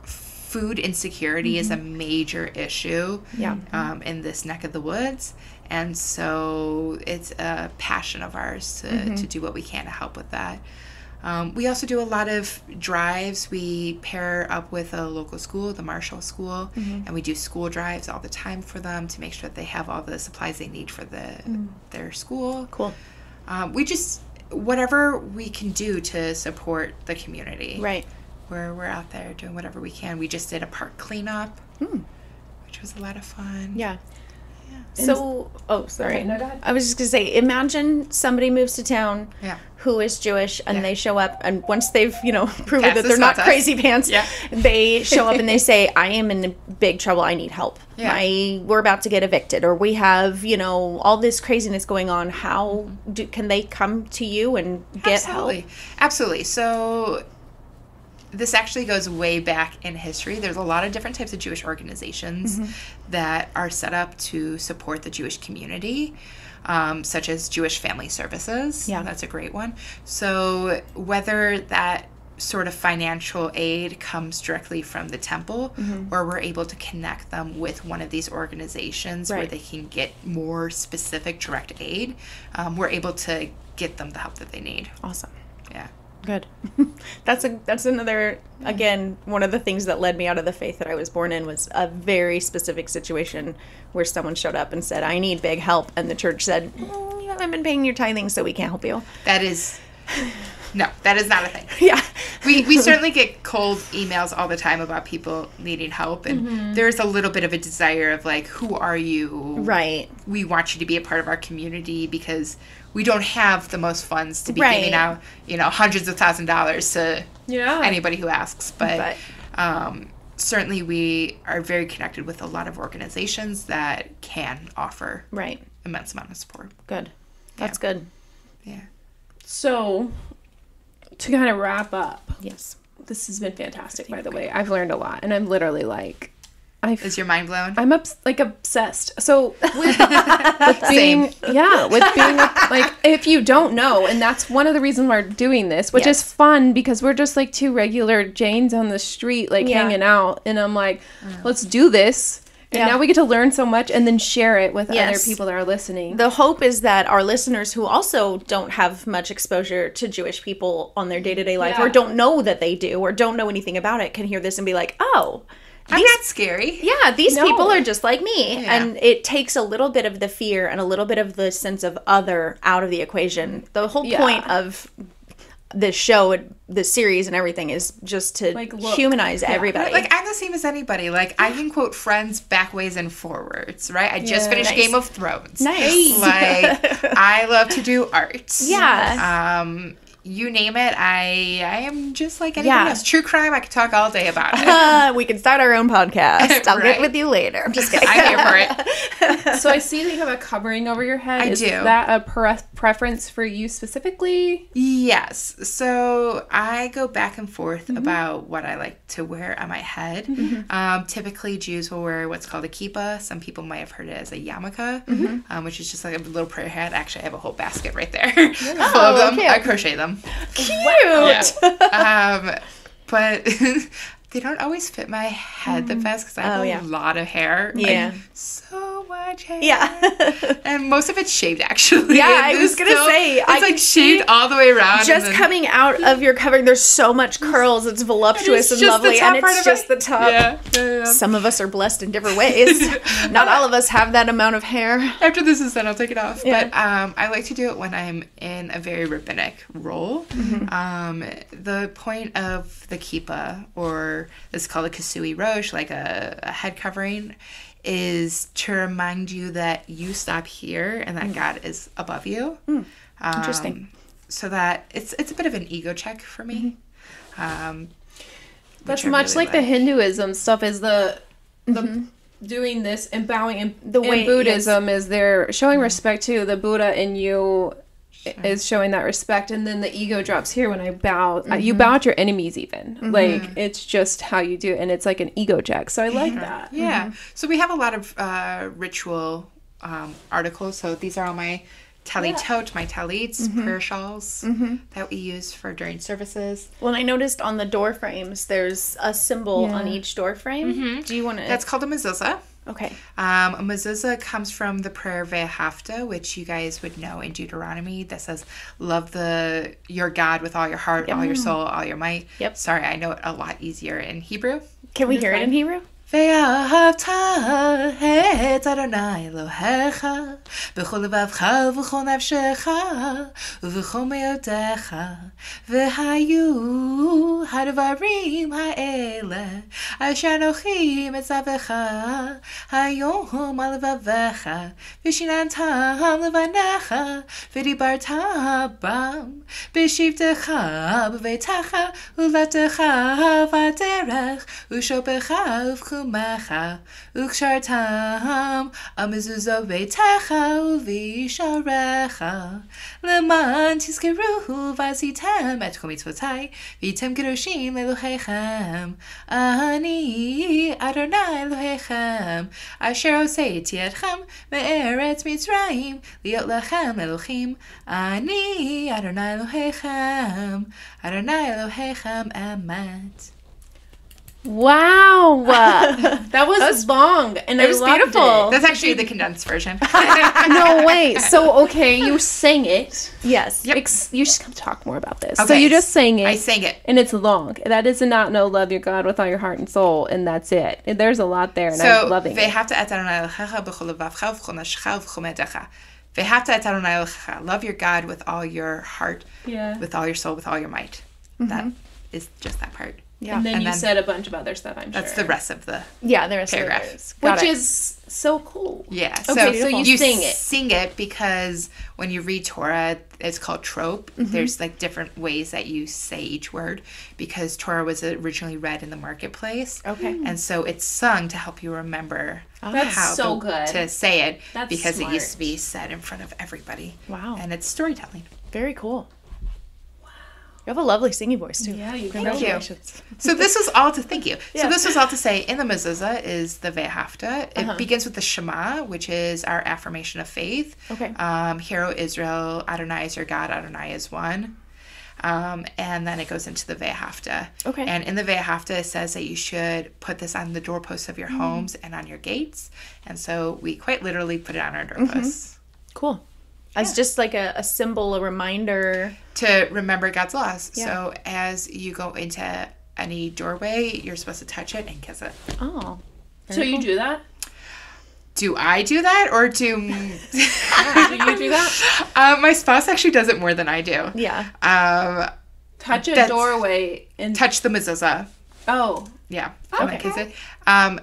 food insecurity is a major issue Yeah. um, in this neck of the woods. And so it's a passion of ours to, to do what we can to help with that. Um, we also do a lot of drives. We pair up with a local school, the Marshall School, and we do school drives all the time for them to make sure that they have all the supplies they need for the their school. Cool. Um, we just whatever we can do to support the community. Right. Where we're out there doing whatever we can. We just did a park cleanup, which was a lot of fun. Yeah. So, oh, sorry. Okay, no, go ahead. I was just gonna say, imagine somebody moves to town Yeah. who is Jewish, and Yeah. they show up, and once they've you know proven Pass that they're not smell test. crazy pants, Yeah. they show up and they say, "I am in big trouble. I need help. Yeah. My we're about to get evicted, or we have you know all this craziness going on. How mm-hmm. do, can they come to you and get Absolutely. help? Absolutely. So this actually goes way back in history. There's a lot of different types of Jewish organizations Mm-hmm. that are set up to support the Jewish community, um, such as Jewish Family Services. Yeah. That's a great one. So whether that sort of financial aid comes directly from the temple Mm-hmm. or we're able to connect them with one of these organizations where they can get more specific direct aid um, we're able to get them the help that they need Awesome. yeah Good. that's a that's another again one of the things that led me out of the faith that I was born in was a very specific situation where someone showed up and said, "I need big help," and the church said, "Mm, "You haven't been paying your tithing, so we can't help you." that is no that is not a thing Yeah. we, we certainly get cold emails all the time about people needing help and there's a little bit of a desire of like who are you Right. we want you to be a part of our community because we don't have the most funds to be Right. giving out you know hundreds of thousand dollars to Yeah. anybody who asks but, But- um, certainly we are very connected with a lot of organizations that can offer Right. immense amount of support Good. That's good. yeah So, to kind of wrap up, Yes. this has been fantastic. By the way, I've learned a lot, and I'm literally like, I is your mind blown I'm obs- like obsessed. So with, with being, yeah, with being like, if you don't know, and that's one of the reasons we're doing this, which is fun because we're just like two regular Janes on the street, like Yeah. hanging out, and I'm like, let's do this And Yeah. now we get to learn so much and then share it with other people that are listening. The hope is that our listeners who also don't have much exposure to Jewish people on their day to day life or don't know that they do or don't know anything about it can hear this and be like, oh, I'm these- not scary. yeah, these No. people are just like me. Yeah. And it takes a little bit of the fear and a little bit of the sense of other out of the equation. The whole Yeah. point of this show, and the series, and everything is just to Like, look. humanize everybody. Like I'm the same as anybody. Like I can quote Friends backways and forwards, right? I just Yeah. finished Nice. Game of Thrones. Nice. Like I love to do art. Yeah. Um, you name it, I I am just like anyone Yeah. else. True crime, I could talk all day about it. Uh, we can start our own podcast. I'll Right. get with you later. I'm just kidding. I'm here for it. so I see that you have a covering over your head. I Is do. that a pre- preference for you specifically? Yes. So I go back and forth Mm-hmm. about what I like to wear on my head. Um, typically, Jews will wear what's called a kippah. Some people might have heard it as a yarmulke, Mm-hmm. um, which is just like a little prayer hat. Actually, I have a whole basket right there full of them. okay. I crochet them. Cute. um, but they don't always fit my head the best because I have Oh, a yeah. lot of hair. Yeah. so much hair. Yeah. and most of it's shaved actually. Yeah, I was gonna say, it's I like shaved all the way around. just then- coming out of your covering, there's so much curls. It's voluptuous and It's the lovely, and it's just the top. Yeah, yeah, yeah. Some of us are blessed in different ways. Not all of us have that amount of hair. After this is done, I'll take it off. But um, I like to do it when I'm in a very rabbinic role. Mm-hmm. Um, the point of the kippah, or it's called a kisui rosh, like a, a head covering, is to remind you that you stop here and that God is above you. Mm. Interesting. Um, so that it's it's a bit of an ego check for me. Um, That's much really like, the Hinduism stuff. Is the the doing this and bowing and The in way- Buddhism is they're showing respect to the Buddha in you is showing that respect and then the ego drops here when I bow uh, you mm-hmm. bow at your enemies even mm-hmm. like it's just how you do it and it's like an ego check so I like mm-hmm. that Yeah. So we have a lot of uh, ritual um, articles. So these are all my tally talitot, my talits, prayer shawls that we use for during services. Well, I noticed on the door frames, there's a symbol on each door frame. Do you want to? That's called a mezuzah. Okay. Um, a mezuzah comes from the prayer Ve'ahavta, which you guys would know in Deuteronomy that says, "Love the your God with all your heart, all your soul, all your might." Yep. Sorry, I know it a lot easier in Hebrew. Can we hear it in Hebrew? ואהבת את אדוני אלוהיך בכל לבבך ובכל נפשך ובכל מאודך והיו הדברים האלה אשר אנוכי מצווך היום על לבביך ושיננתם לבניך ודיברת בם בשבתך בביתך ולבטך בדרך ושופך ובחומך וקשרתם המזוזו ביתך ובישעריך למען תזכרו ועשיתם את כל מצוותי והייתם קדושים לאלוהיכם אני אדוני אלוהיכם אשר הוצאתי אתכם מארץ מצרים להיות לכם אלוהים אני אדוני אלוהיכם אדוני אלוהיכם אמת Wow, that was, that was long, and it was beautiful. It. That's actually the condensed version. no way. So okay, you sang it. Yes. Yep. Ex- you should come talk more about this. Okay. So you just sang it. I sang it, and it's long. That is not know love your God with all your heart and soul, and that's it. There's a lot there, and so I'm loving. it. Love your God with all your heart, yeah. with all your soul, with all your might. Mm-hmm. That is just that part. Yeah. and then And you then- said a bunch of other stuff I'm sure. That's sure the rest of the Yeah, there are some Paragraph. others. Got which it. is so cool yeah. Okay, so you sing it. sing it because when you read Torah, it's called trope. Mm-hmm. There's like different ways that you say each word because Torah was originally read in the marketplace. Okay. and so it's sung to help you remember That's how so to, good. to say it That's because it used to be said in front of everybody. Wow. and it's storytelling. Very cool. You have a lovely singing voice too. Yeah, you Thank you. So this was all to thank you. Yeah. So this was all to say in the mezuzah is the ve'ahavta. It Uh-huh. begins with the Shema, which is our affirmation of faith. Okay. Um, Hear O Israel, Adonai is your God, Adonai is one. Um, and then it goes into the Ve'ahavta. Okay. And in the Ve'ahavta, it says that you should put this on the doorposts of your Mm-hmm. homes and on your gates. And so we quite literally put it on our Mm-hmm. doorposts Cool. As just like a, a symbol, a reminder. to remember God's laws. Yeah. So as you go into any doorway, you're supposed to touch it and kiss it. Oh. So you do that? Do I do that or do do you do that? uh, my spouse actually does it more than I do? Yeah. Um, Touch a doorway and touch the mezuzah. oh, Yeah. and Okay. kiss it. Um,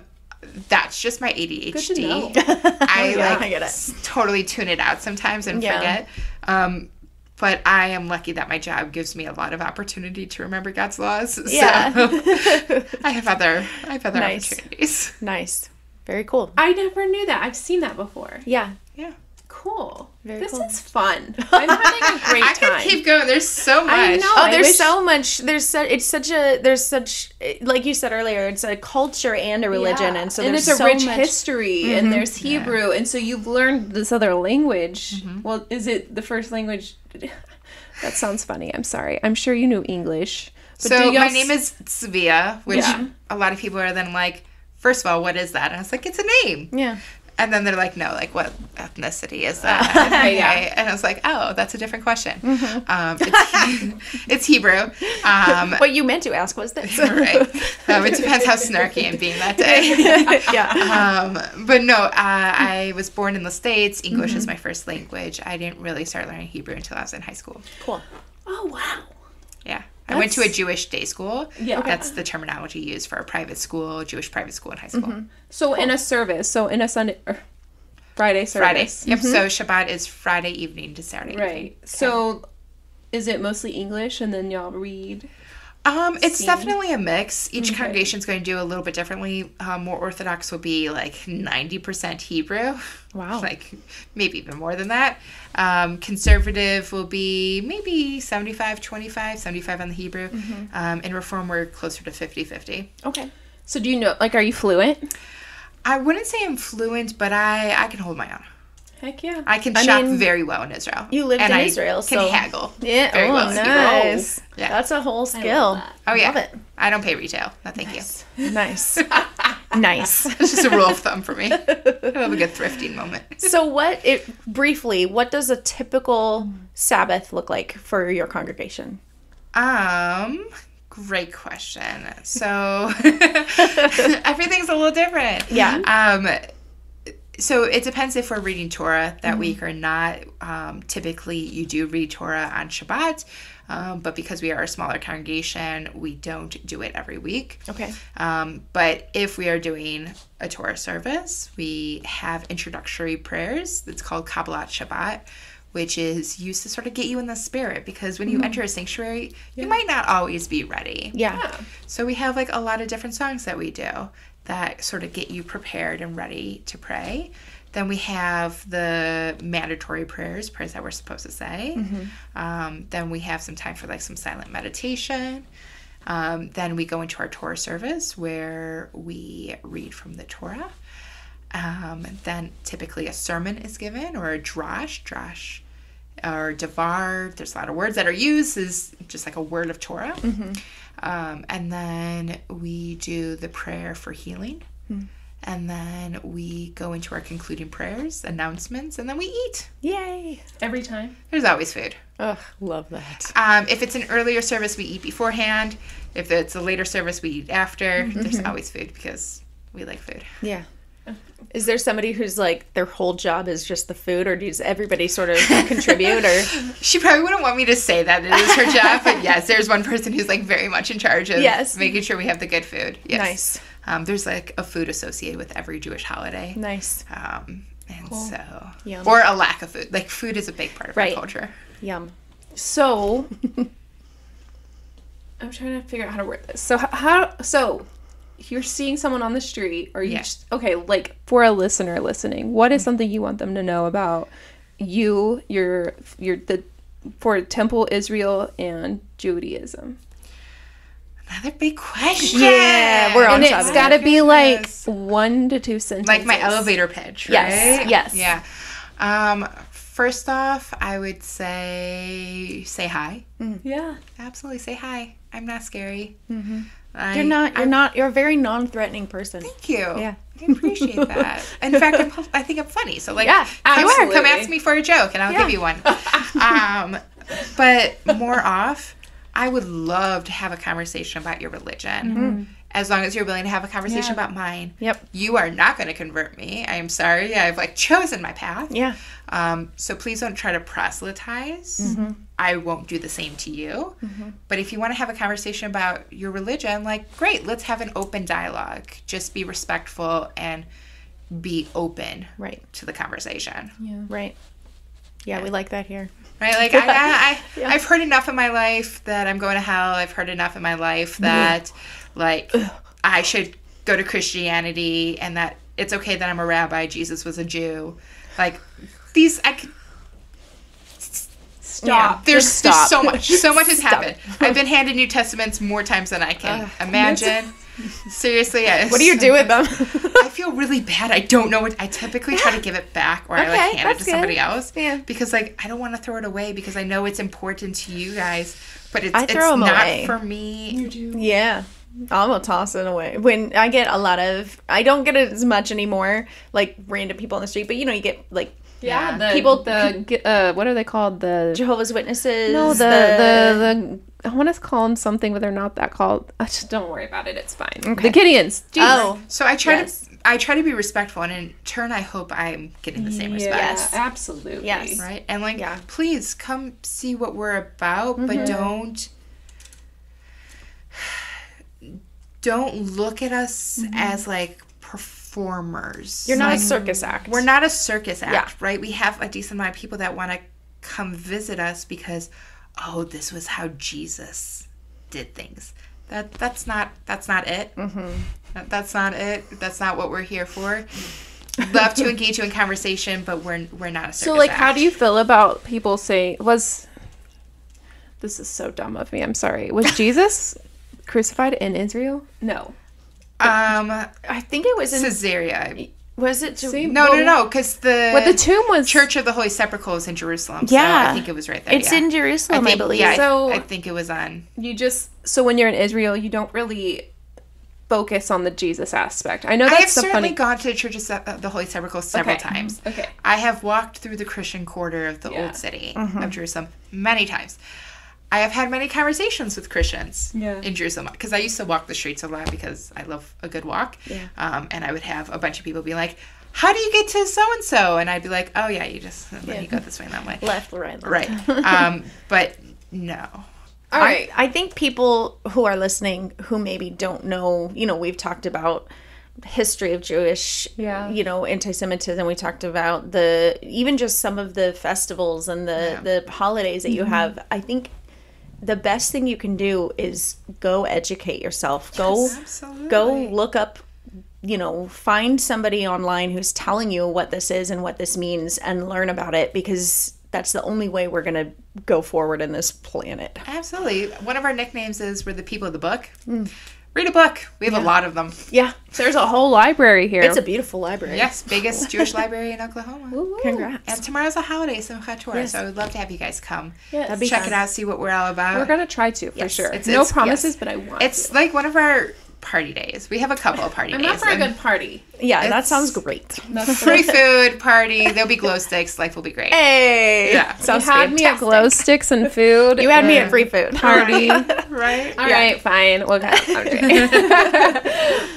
that's just my ADHD. Good to know. I Yeah, like I get it. totally tune it out sometimes and Yeah. forget. Um, but I am lucky that my job gives me a lot of opportunity to remember God's laws. Yeah. So I have other I have other Nice. opportunities. nice. Very cool. I never knew that. I've seen that before. Yeah. Yeah. Cool. Very this cool. is fun. I'm having a great I time. could keep going. There's so much. I know. Oh, I there's wish- so much. There's so it's such a there's such like you said earlier. It's a culture and a religion, Yeah. and so and there's it's a rich much. history, and mm-hmm. there's Hebrew, and so you've learned this other language. Mm-hmm. Well, is it the first language? that sounds funny. I'm sorry. I'm sure you knew English. But So my s- name is Sevilla, which Yeah. a lot of people are then like, first of all, what is that? And I was like, it's a name. Yeah. And then they're like, no, like what ethnicity is that? Okay, yeah. Okay. And I was like, oh, that's a different question. Um, it's, it's Hebrew. Um, What you meant to ask was this. right. Um, it depends how snarky I'm being that day. yeah. Um, but no, uh, I was born in the States. English is my first language. I didn't really start learning Hebrew until I was in high school. Cool. Oh wow. I went to a Jewish day school. Yeah. Okay. That's the terminology used for a private school, Jewish private school in high school. Mm-hmm. So in a service, so in a Sunday or er, Friday Friday. service. Yep. So mm-hmm. Shabbat is Friday evening to Saturday. evening. Right. So is it mostly English, and then y'all read? Um, it's definitely a mix. Each congregation is going to do a little bit differently. Um, more Orthodox will be like 90% Hebrew. Wow. like maybe even more than that. Um, conservative will be maybe 75 25, 75 on the Hebrew. Um, and Reform, we're closer to 50 50. Okay. So do you know? Like, are you fluent? I wouldn't say I'm fluent, but I, I can hold my own. Heck yeah. I can I shop mean, very well in Israel. you lived in I Israel, can so- haggle. Yeah. Very oh, well in Hebrew. nice. Yeah. That's a whole skill. Oh, yeah. Love it. I don't pay retail. No, thank you. Nice. nice. It's just a rule of thumb for me. I have a good thrifting moment. So what it briefly, what does a typical Sabbath look like for your congregation? Um, great question. So everything's a little different. Yeah. Um, so it depends if we're reading Torah that week or not. Um, typically, you do read Torah on Shabbat, um, but because we are a smaller congregation, we don't do it every week. Okay. Um, but if we are doing a Torah service, we have introductory prayers. It's called Kabbalat Shabbat, which is used to sort of get you in the spirit because when you enter a sanctuary, you might not always be ready. Yeah. So we have like a lot of different songs that we do that sort of get you prepared and ready to pray. Then we have the mandatory prayers, prayers that we're supposed to say. Um, then we have some time for like some silent meditation. Um, then we go into our Torah service where we read from the Torah. Um, then typically a sermon is given or a drash, drash, or devar. There's a lot of words that are used is just like a word of Torah. Um, and then we do the prayer for healing. And then we go into our concluding prayers, announcements, and then we eat. Yay. Every time. There's always food. Ugh, love that. Um, if it's an earlier service, we eat beforehand. If it's a later service, we eat after. There's always food because we like food. Yeah. Is there somebody who's like their whole job is just the food, or does everybody sort of contribute? Or She probably wouldn't want me to say that it is her job, but yes, there's one person who's like very much in charge of Yes. making sure we have the good food. Yes. Nice. Um, there's like a food associated with every Jewish holiday. nice, Um, and so, Yum. or a lack of food. Like food is a big part of Right. our culture. yum. So I'm trying to figure out how to word this. So how so you're seeing someone on the street or you Yeah. just okay, like for a listener listening, what is mm-hmm. something you want them to know about you, your your the for Temple Israel and Judaism? Another big question. Yeah, we're on And it's got to be oh like one to two sentences. like my elevator pitch, right? Yes, yes. Yeah. Um, First off, I would say say hi. Mm-hmm. Yeah. Absolutely, say hi. I'm not scary. Mm-hmm. I, Mm-hmm. You're not. You're I, not. You're a very non-threatening person. Thank you. Yeah. I appreciate that. In fact, I'm, I think I'm funny. So like, Yeah, come, are. come ask me for a joke, and I'll give you one. um, but more off, I would love to have a conversation about your religion. As long as you're willing to have a conversation about mine. Yep. You are not going to convert me. I am sorry. I've like chosen my path. Yeah. Um, so please don't try to proselytize. Mm-hmm. I won't do the same to you. Mm-hmm. But if you want to have a conversation about your religion, like, great, let's have an open dialogue. Just be respectful and be open Right. to the conversation. Yeah. Right. Yeah, we like that here. Right? Like, I, I, I, I've heard enough in my life that I'm going to hell. I've heard enough in my life that, like, I should go to Christianity and that it's okay that I'm a rabbi. Jesus was a Jew. Like, these, I could. Stop. There's, Just there's so much. So much has happened. I've been handed New Testaments more times than I can imagine. Seriously, I, What do you do with them? I feel really bad. I don't know what. I typically try to give it back, or I like hand it that's to somebody else. Yeah. Because like I don't want to throw it away because I know it's important to you guys, but it's I it's throw 'em not away. for me. You do. yeah. I'm gonna toss it away. When I get a lot of, I don't get it as much anymore, like random people on the street. But you know, you get like Yeah. The, People- The uh, what are they called? The Jehovah's Witnesses. no. The the the. I want to call them something, but they're not that called. I just don't worry about it. It's fine. Okay. The Gideons. Jesus. oh, So I try Yes. to I try to be respectful, and in turn, I hope I'm getting the same respect. Yes. absolutely. Yes. Right? And like, Yeah. please come see what we're about, but don't don't look at us as like performers. you're not Like, a circus act. We're not a circus act, Yeah. right? We have a decent amount of people that want to come visit us because, oh, this was how Jesus did things. That that's not that's not it. Mm-hmm. That, that's not it. That's not what we're here for. Love to engage you in conversation, but we're we're not a circus. So, like, how do you feel about people saying was? This is so dumb of me. I'm sorry. Was Jesus crucified in Israel? No. Um, I think it was in. Caesarea. was it? See, No, no, no, because the But the tomb was Church of the Holy Sepulchre is in Jerusalem. So Yeah. I think it was right there. It's yeah. in Jerusalem, I, think, believe. Yeah, So- I think it was on. you just so when you're in Israel, you don't really focus on the Jesus aspect. I know I have that's the certainly funny. gone to the Church of Se- uh, the Holy Sepulchre several Okay. times. Okay. I have walked through the Christian quarter of the Yeah. old city Mm-hmm. of Jerusalem many times. I have had many conversations with Christians Yeah. in Jerusalem because I used to walk the streets a lot because I love a good walk. Yeah. Um, and I would have a bunch of people be like, "How do you get to so and so?" And I'd be like, "Oh yeah, you just then you go this way and that way." left, right, left. Right. um, but no. All right. I, I think people who are listening who maybe don't know, you know, we've talked about history of Jewish, Yeah. you know, anti-Semitism. We talked about the even just some of the festivals and the the holidays that you have. I think the best thing you can do is go educate yourself. Go absolutely. go look up you know, find somebody online who's telling you what this is and what this means and learn about it because that's the only way we're going to go forward in this planet. Absolutely. One of our nicknames is we're the people of the book. Mm. Read a book. We have a lot of them. Yeah. There's a whole library here. It's a beautiful library. Yes, biggest Jewish library in Oklahoma. Congrats. And tomorrow's a holiday, Simchat Torah, so I would love to have you guys come. Yes. be Check fun. it out, see what we're all about. We're gonna try to for Yes, sure. it's- no it's- promises, yes. but I want. it's to. like one of our party days. We have a couple of party I'm days. not for a good party. Yeah, that sounds great. Free food, party. There'll be glow sticks. Life will be great. Hey. Yeah. You Sounds had me at glow sticks and food. You had me at free food. party. Right? All right, fine. We'll go.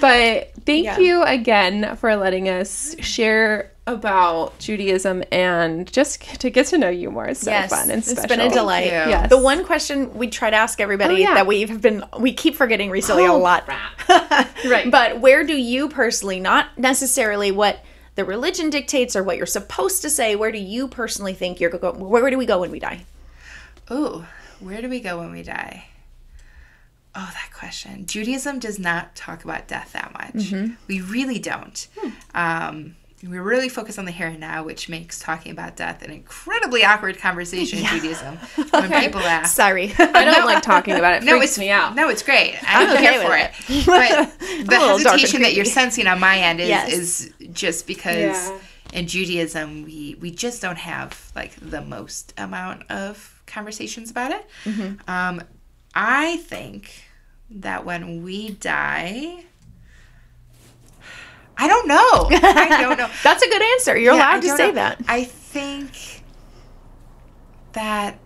But thank Yeah. you again for letting us share about Judaism and just to get to know you more. It's so yes, fun and special. it's been a delight. Yes. The one question we try to ask everybody Oh, yeah. that we've been we keep forgetting recently a Oh, lot. Right. But where do you personally, not necessarily what the religion dictates or what you're supposed to say, where do you personally think you're going? Where do we go when we die? Ooh, where do we go when we die? Oh, that question. Judaism does not talk about death that much. We really don't. Um, we really focus on the here and now, which makes talking about death an incredibly awkward conversation in Judaism when people ask. Sorry. I don't like talking about it. It No, it's me out. No, it's great. I'm, okay here with for it. But the little dark and hesitation that you're sensing on my end is, Yes. is just because Yeah. in Judaism, we we just don't have like the most amount of conversations about it. Um, I think that when we die, I don't know. I don't know. That's a good answer. You're Yeah, allowed to say know. that. I think that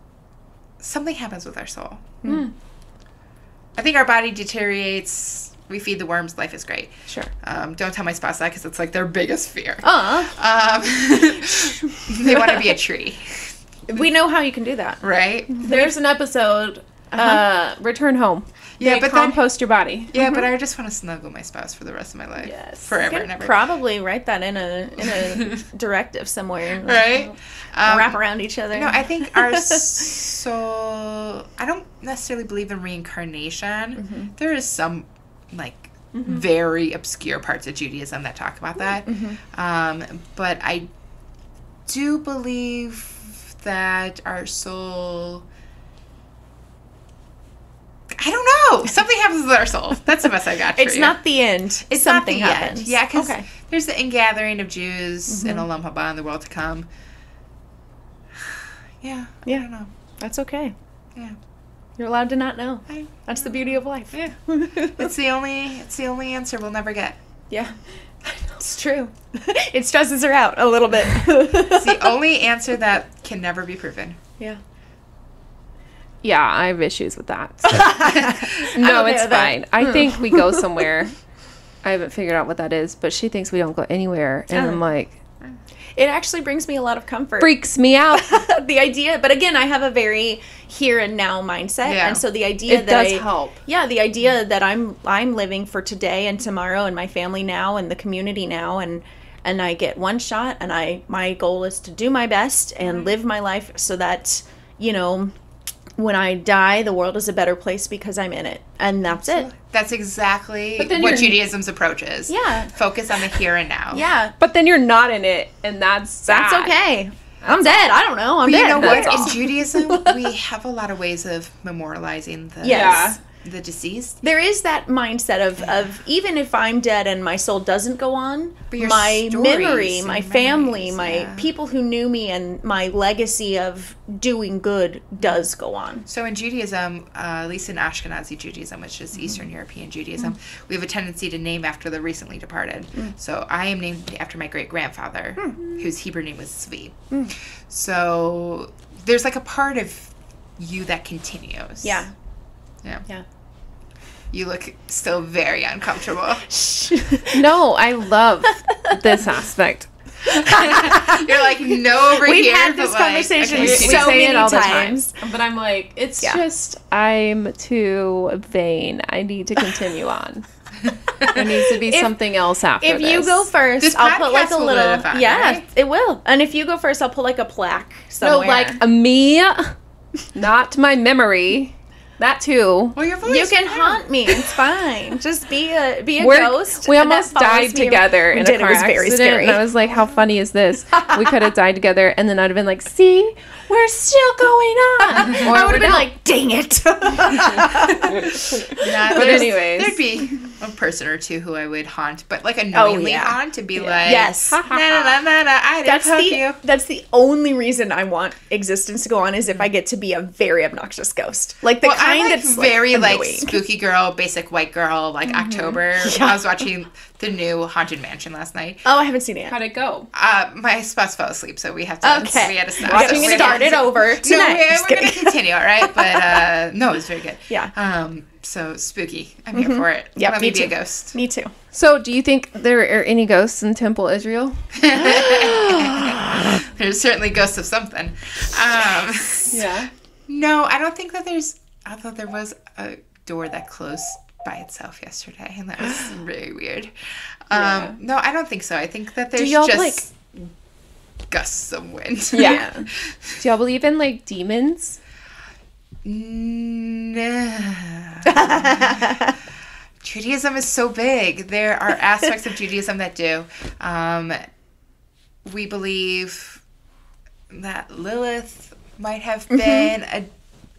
something happens with our soul. I think our body deteriorates. We feed the worms. Life is great. Sure. Um, don't tell my spouse that because it's like their biggest fear. Uh, Um, they want to be a tree, we know how you can do that. right? There's an episode, uh, Return Home. Yeah, They but then- compost your body. Yeah, but I just want to snuggle my spouse for the rest of my life. Yes. Forever and ever. probably write that in a in a directive somewhere. right? Um, Wrap around each other. No, I think our soul. I don't necessarily believe in reincarnation. There is some, like, very obscure parts of Judaism that talk about that. Um, but I do believe that our soul. I don't know. Something happens with our soul. That's the best I got. For it's you. not the end. It's Something not the happens. End. Yeah, because okay. there's the ingathering of Jews in mm-hmm. Olam Haba in the world to come. Yeah. Yeah. I don't know. That's okay. Yeah. You're allowed to not know. I, That's the beauty of life. yeah. it's the only. It's the only answer we'll never get. Yeah. It's true. it stresses her out a little bit. It's the only answer that can never be proven. yeah. Yeah, I have issues with that. so. no, it's fine. I hmm. think we go somewhere. I haven't figured out what that is, but she thinks we don't go anywhere, and I'm like, It actually brings me a lot of comfort. freaks me out. the idea, but again, I have a very here and now mindset, Yeah. and so the idea It that does I, help. Yeah, the idea that I'm I'm living for today and tomorrow and my family now and the community now and and I get one shot and I my goal is to do my best and mm-hmm. live my life so that you know when I die the world is a better place because I'm in it and that's it. That's exactly what Judaism's approach is. Yeah. Focus on the here and now. Yeah, But then you're not in it, and that's that's sad. okay. I'm dead. I don't know. I'm But dead. you know what? In Judaism, we have a lot of ways of memorializing the Yes. The deceased. there is that mindset of, of even if I'm dead and my soul doesn't go on, my memory, my family, memories, my yeah. people who knew me, and my legacy of doing good does go on. So in Judaism, uh, at least in Ashkenazi Judaism, which is mm-hmm. Eastern European mm-hmm. Judaism, we have a tendency to name after the recently departed. Mm. So I am named after my great grandfather, mm. whose Hebrew name was Zvi. Mm. So there's like a part of you that continues. Yeah. Yeah. Yeah. You look still very uncomfortable. No, I love this aspect. You're like, no over We've here. had but this like, conversation okay, so we say it many all times. time. But I'm like, it's Yeah. just I'm too vain. I need to continue on. There needs to be something else after If you go first, This I'll put like a little. live yeah, right? it will. And if you go first, I'll put like a plaque no, like a me, not my memory. That too. Well, your voice. you can haunt me. It's fine. Just be a be a We're- ghost. we almost died together in a car it was very accident, scary. and I was like, "How funny is this? We could have died together." And then I'd have been like, "See, we're still going on." Or I would have been like, "Dang it!" But anyways. there'd be a person or two who I would haunt, but like oh, annoyingly yeah. haunt to be like, Yes. na na na na na, I that's the you. that's the only reason I want existence to go on is if I get to be a very obnoxious ghost, like the Well, kind like that's very like, annoying. spooky girl, basic white girl, like mm-hmm. October. I was watching the new Haunted Mansion last night. Oh, I haven't seen it yet. How'd it go? Uh, my spouse fell asleep, so we have to. Okay. we had to stop. Watching So it we start had it to- over No, tonight. we're, we're gonna continue, all right? But uh, no, it was very good. Yeah. Um. So spooky. I'm here for it. Yep, Let me me be a too. ghost. Me too. So, do you think there are any ghosts in Temple Israel? There's certainly ghosts of something. Um. Yeah. No, I don't think that there's. I thought there was a door that closed by itself yesterday, and that was really weird. Um, Yeah. No, I don't think so. I think that there's y'all, just gusts of wind. Yeah. Do y'all believe in like demons? No. Judaism is so big. There are aspects of Judaism that do. Um, we believe that Lilith might have been a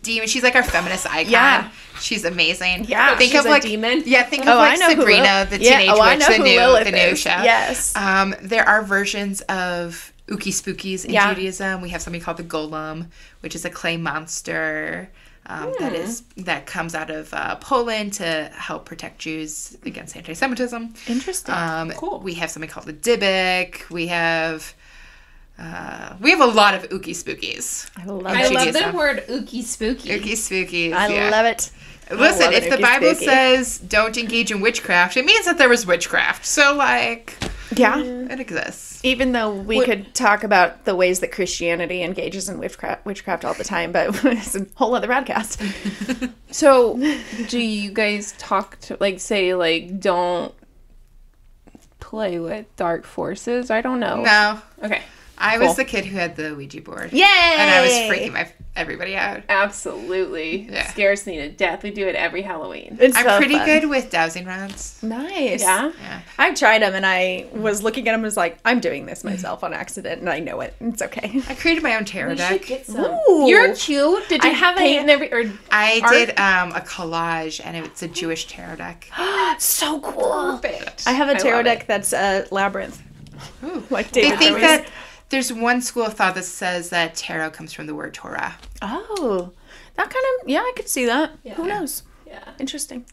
demon. She's like our feminist icon. Yeah. She's amazing. Yeah, Think she's of a like demon. Yeah, think Oh, of I like know Sabrina, the Yeah, teenage oh, I witch, know the who new Lilith the new is. show. Yes. Um, there are versions of Ookie Spookies in Yeah. Judaism. We have something called the Golem, which is a clay monster. Um, that Hmm. is that comes out of uh, Poland to help protect Jews against anti-Semitism. Interesting. Um, We have something called the Dybbuk. We have uh, we have a lot of ookie spookies. I love I love the word ookie spooky. Ookie spookies. I yeah. love it. Listen, love if the Bible spooky. says don't engage in witchcraft, it means that there was witchcraft. So like, Yeah. it exists. Even though we could talk about the ways that Christianity engages in witchcraft, witchcraft all the time, but it's a whole other podcast. So, do you guys talk to like say like don't play with dark forces? I don't know. No, Okay. I was the kid who had the Ouija board. Yay! And I was freaking my everybody out. Absolutely. Yeah. Scares me to death. We do it every Halloween. It's I'm so pretty fun. good with dowsing rods. Nice. Yeah. Yeah. I tried them and I was looking at them and was like, I'm doing this myself on accident and I know it. It's okay. I created my own tarot deck. some. Ooh. You're cute. Did I you have a- paint and every or I Art- did um, a collage, and it's a Jewish tarot deck. so cool. Perfect. I have a tarot deck it. that's a labyrinth. Ooh. Like They David think Bowie's. that there's one school of thought that says that tarot comes from the word Torah. Oh, that kind of yeah, I could see that. Who knows? Yeah. Interesting.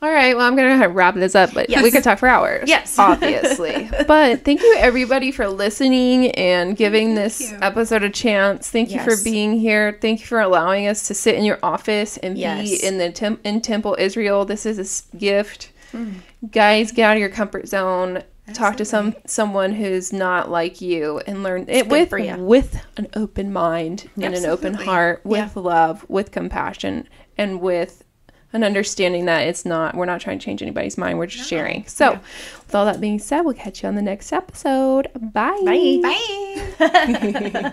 All right. Well, I'm going to wrap this up, but we could talk for hours. Yes. Obviously. but thank you, everybody, for listening and giving this you. episode a chance. Thank you for being here. Thank you for allowing us to sit in your office and Yes. be in the tem- in Temple Israel. This is a gift. Mm. Guys, get out of your comfort zone. Talk to some someone who's not like you and learn it with with an open mind and an open heart, with love, with compassion, and with an understanding that it's not we're not trying to change anybody's mind we're just sharing. So with all that being said we'll catch you on the next episode. Bye. Bye. Bye.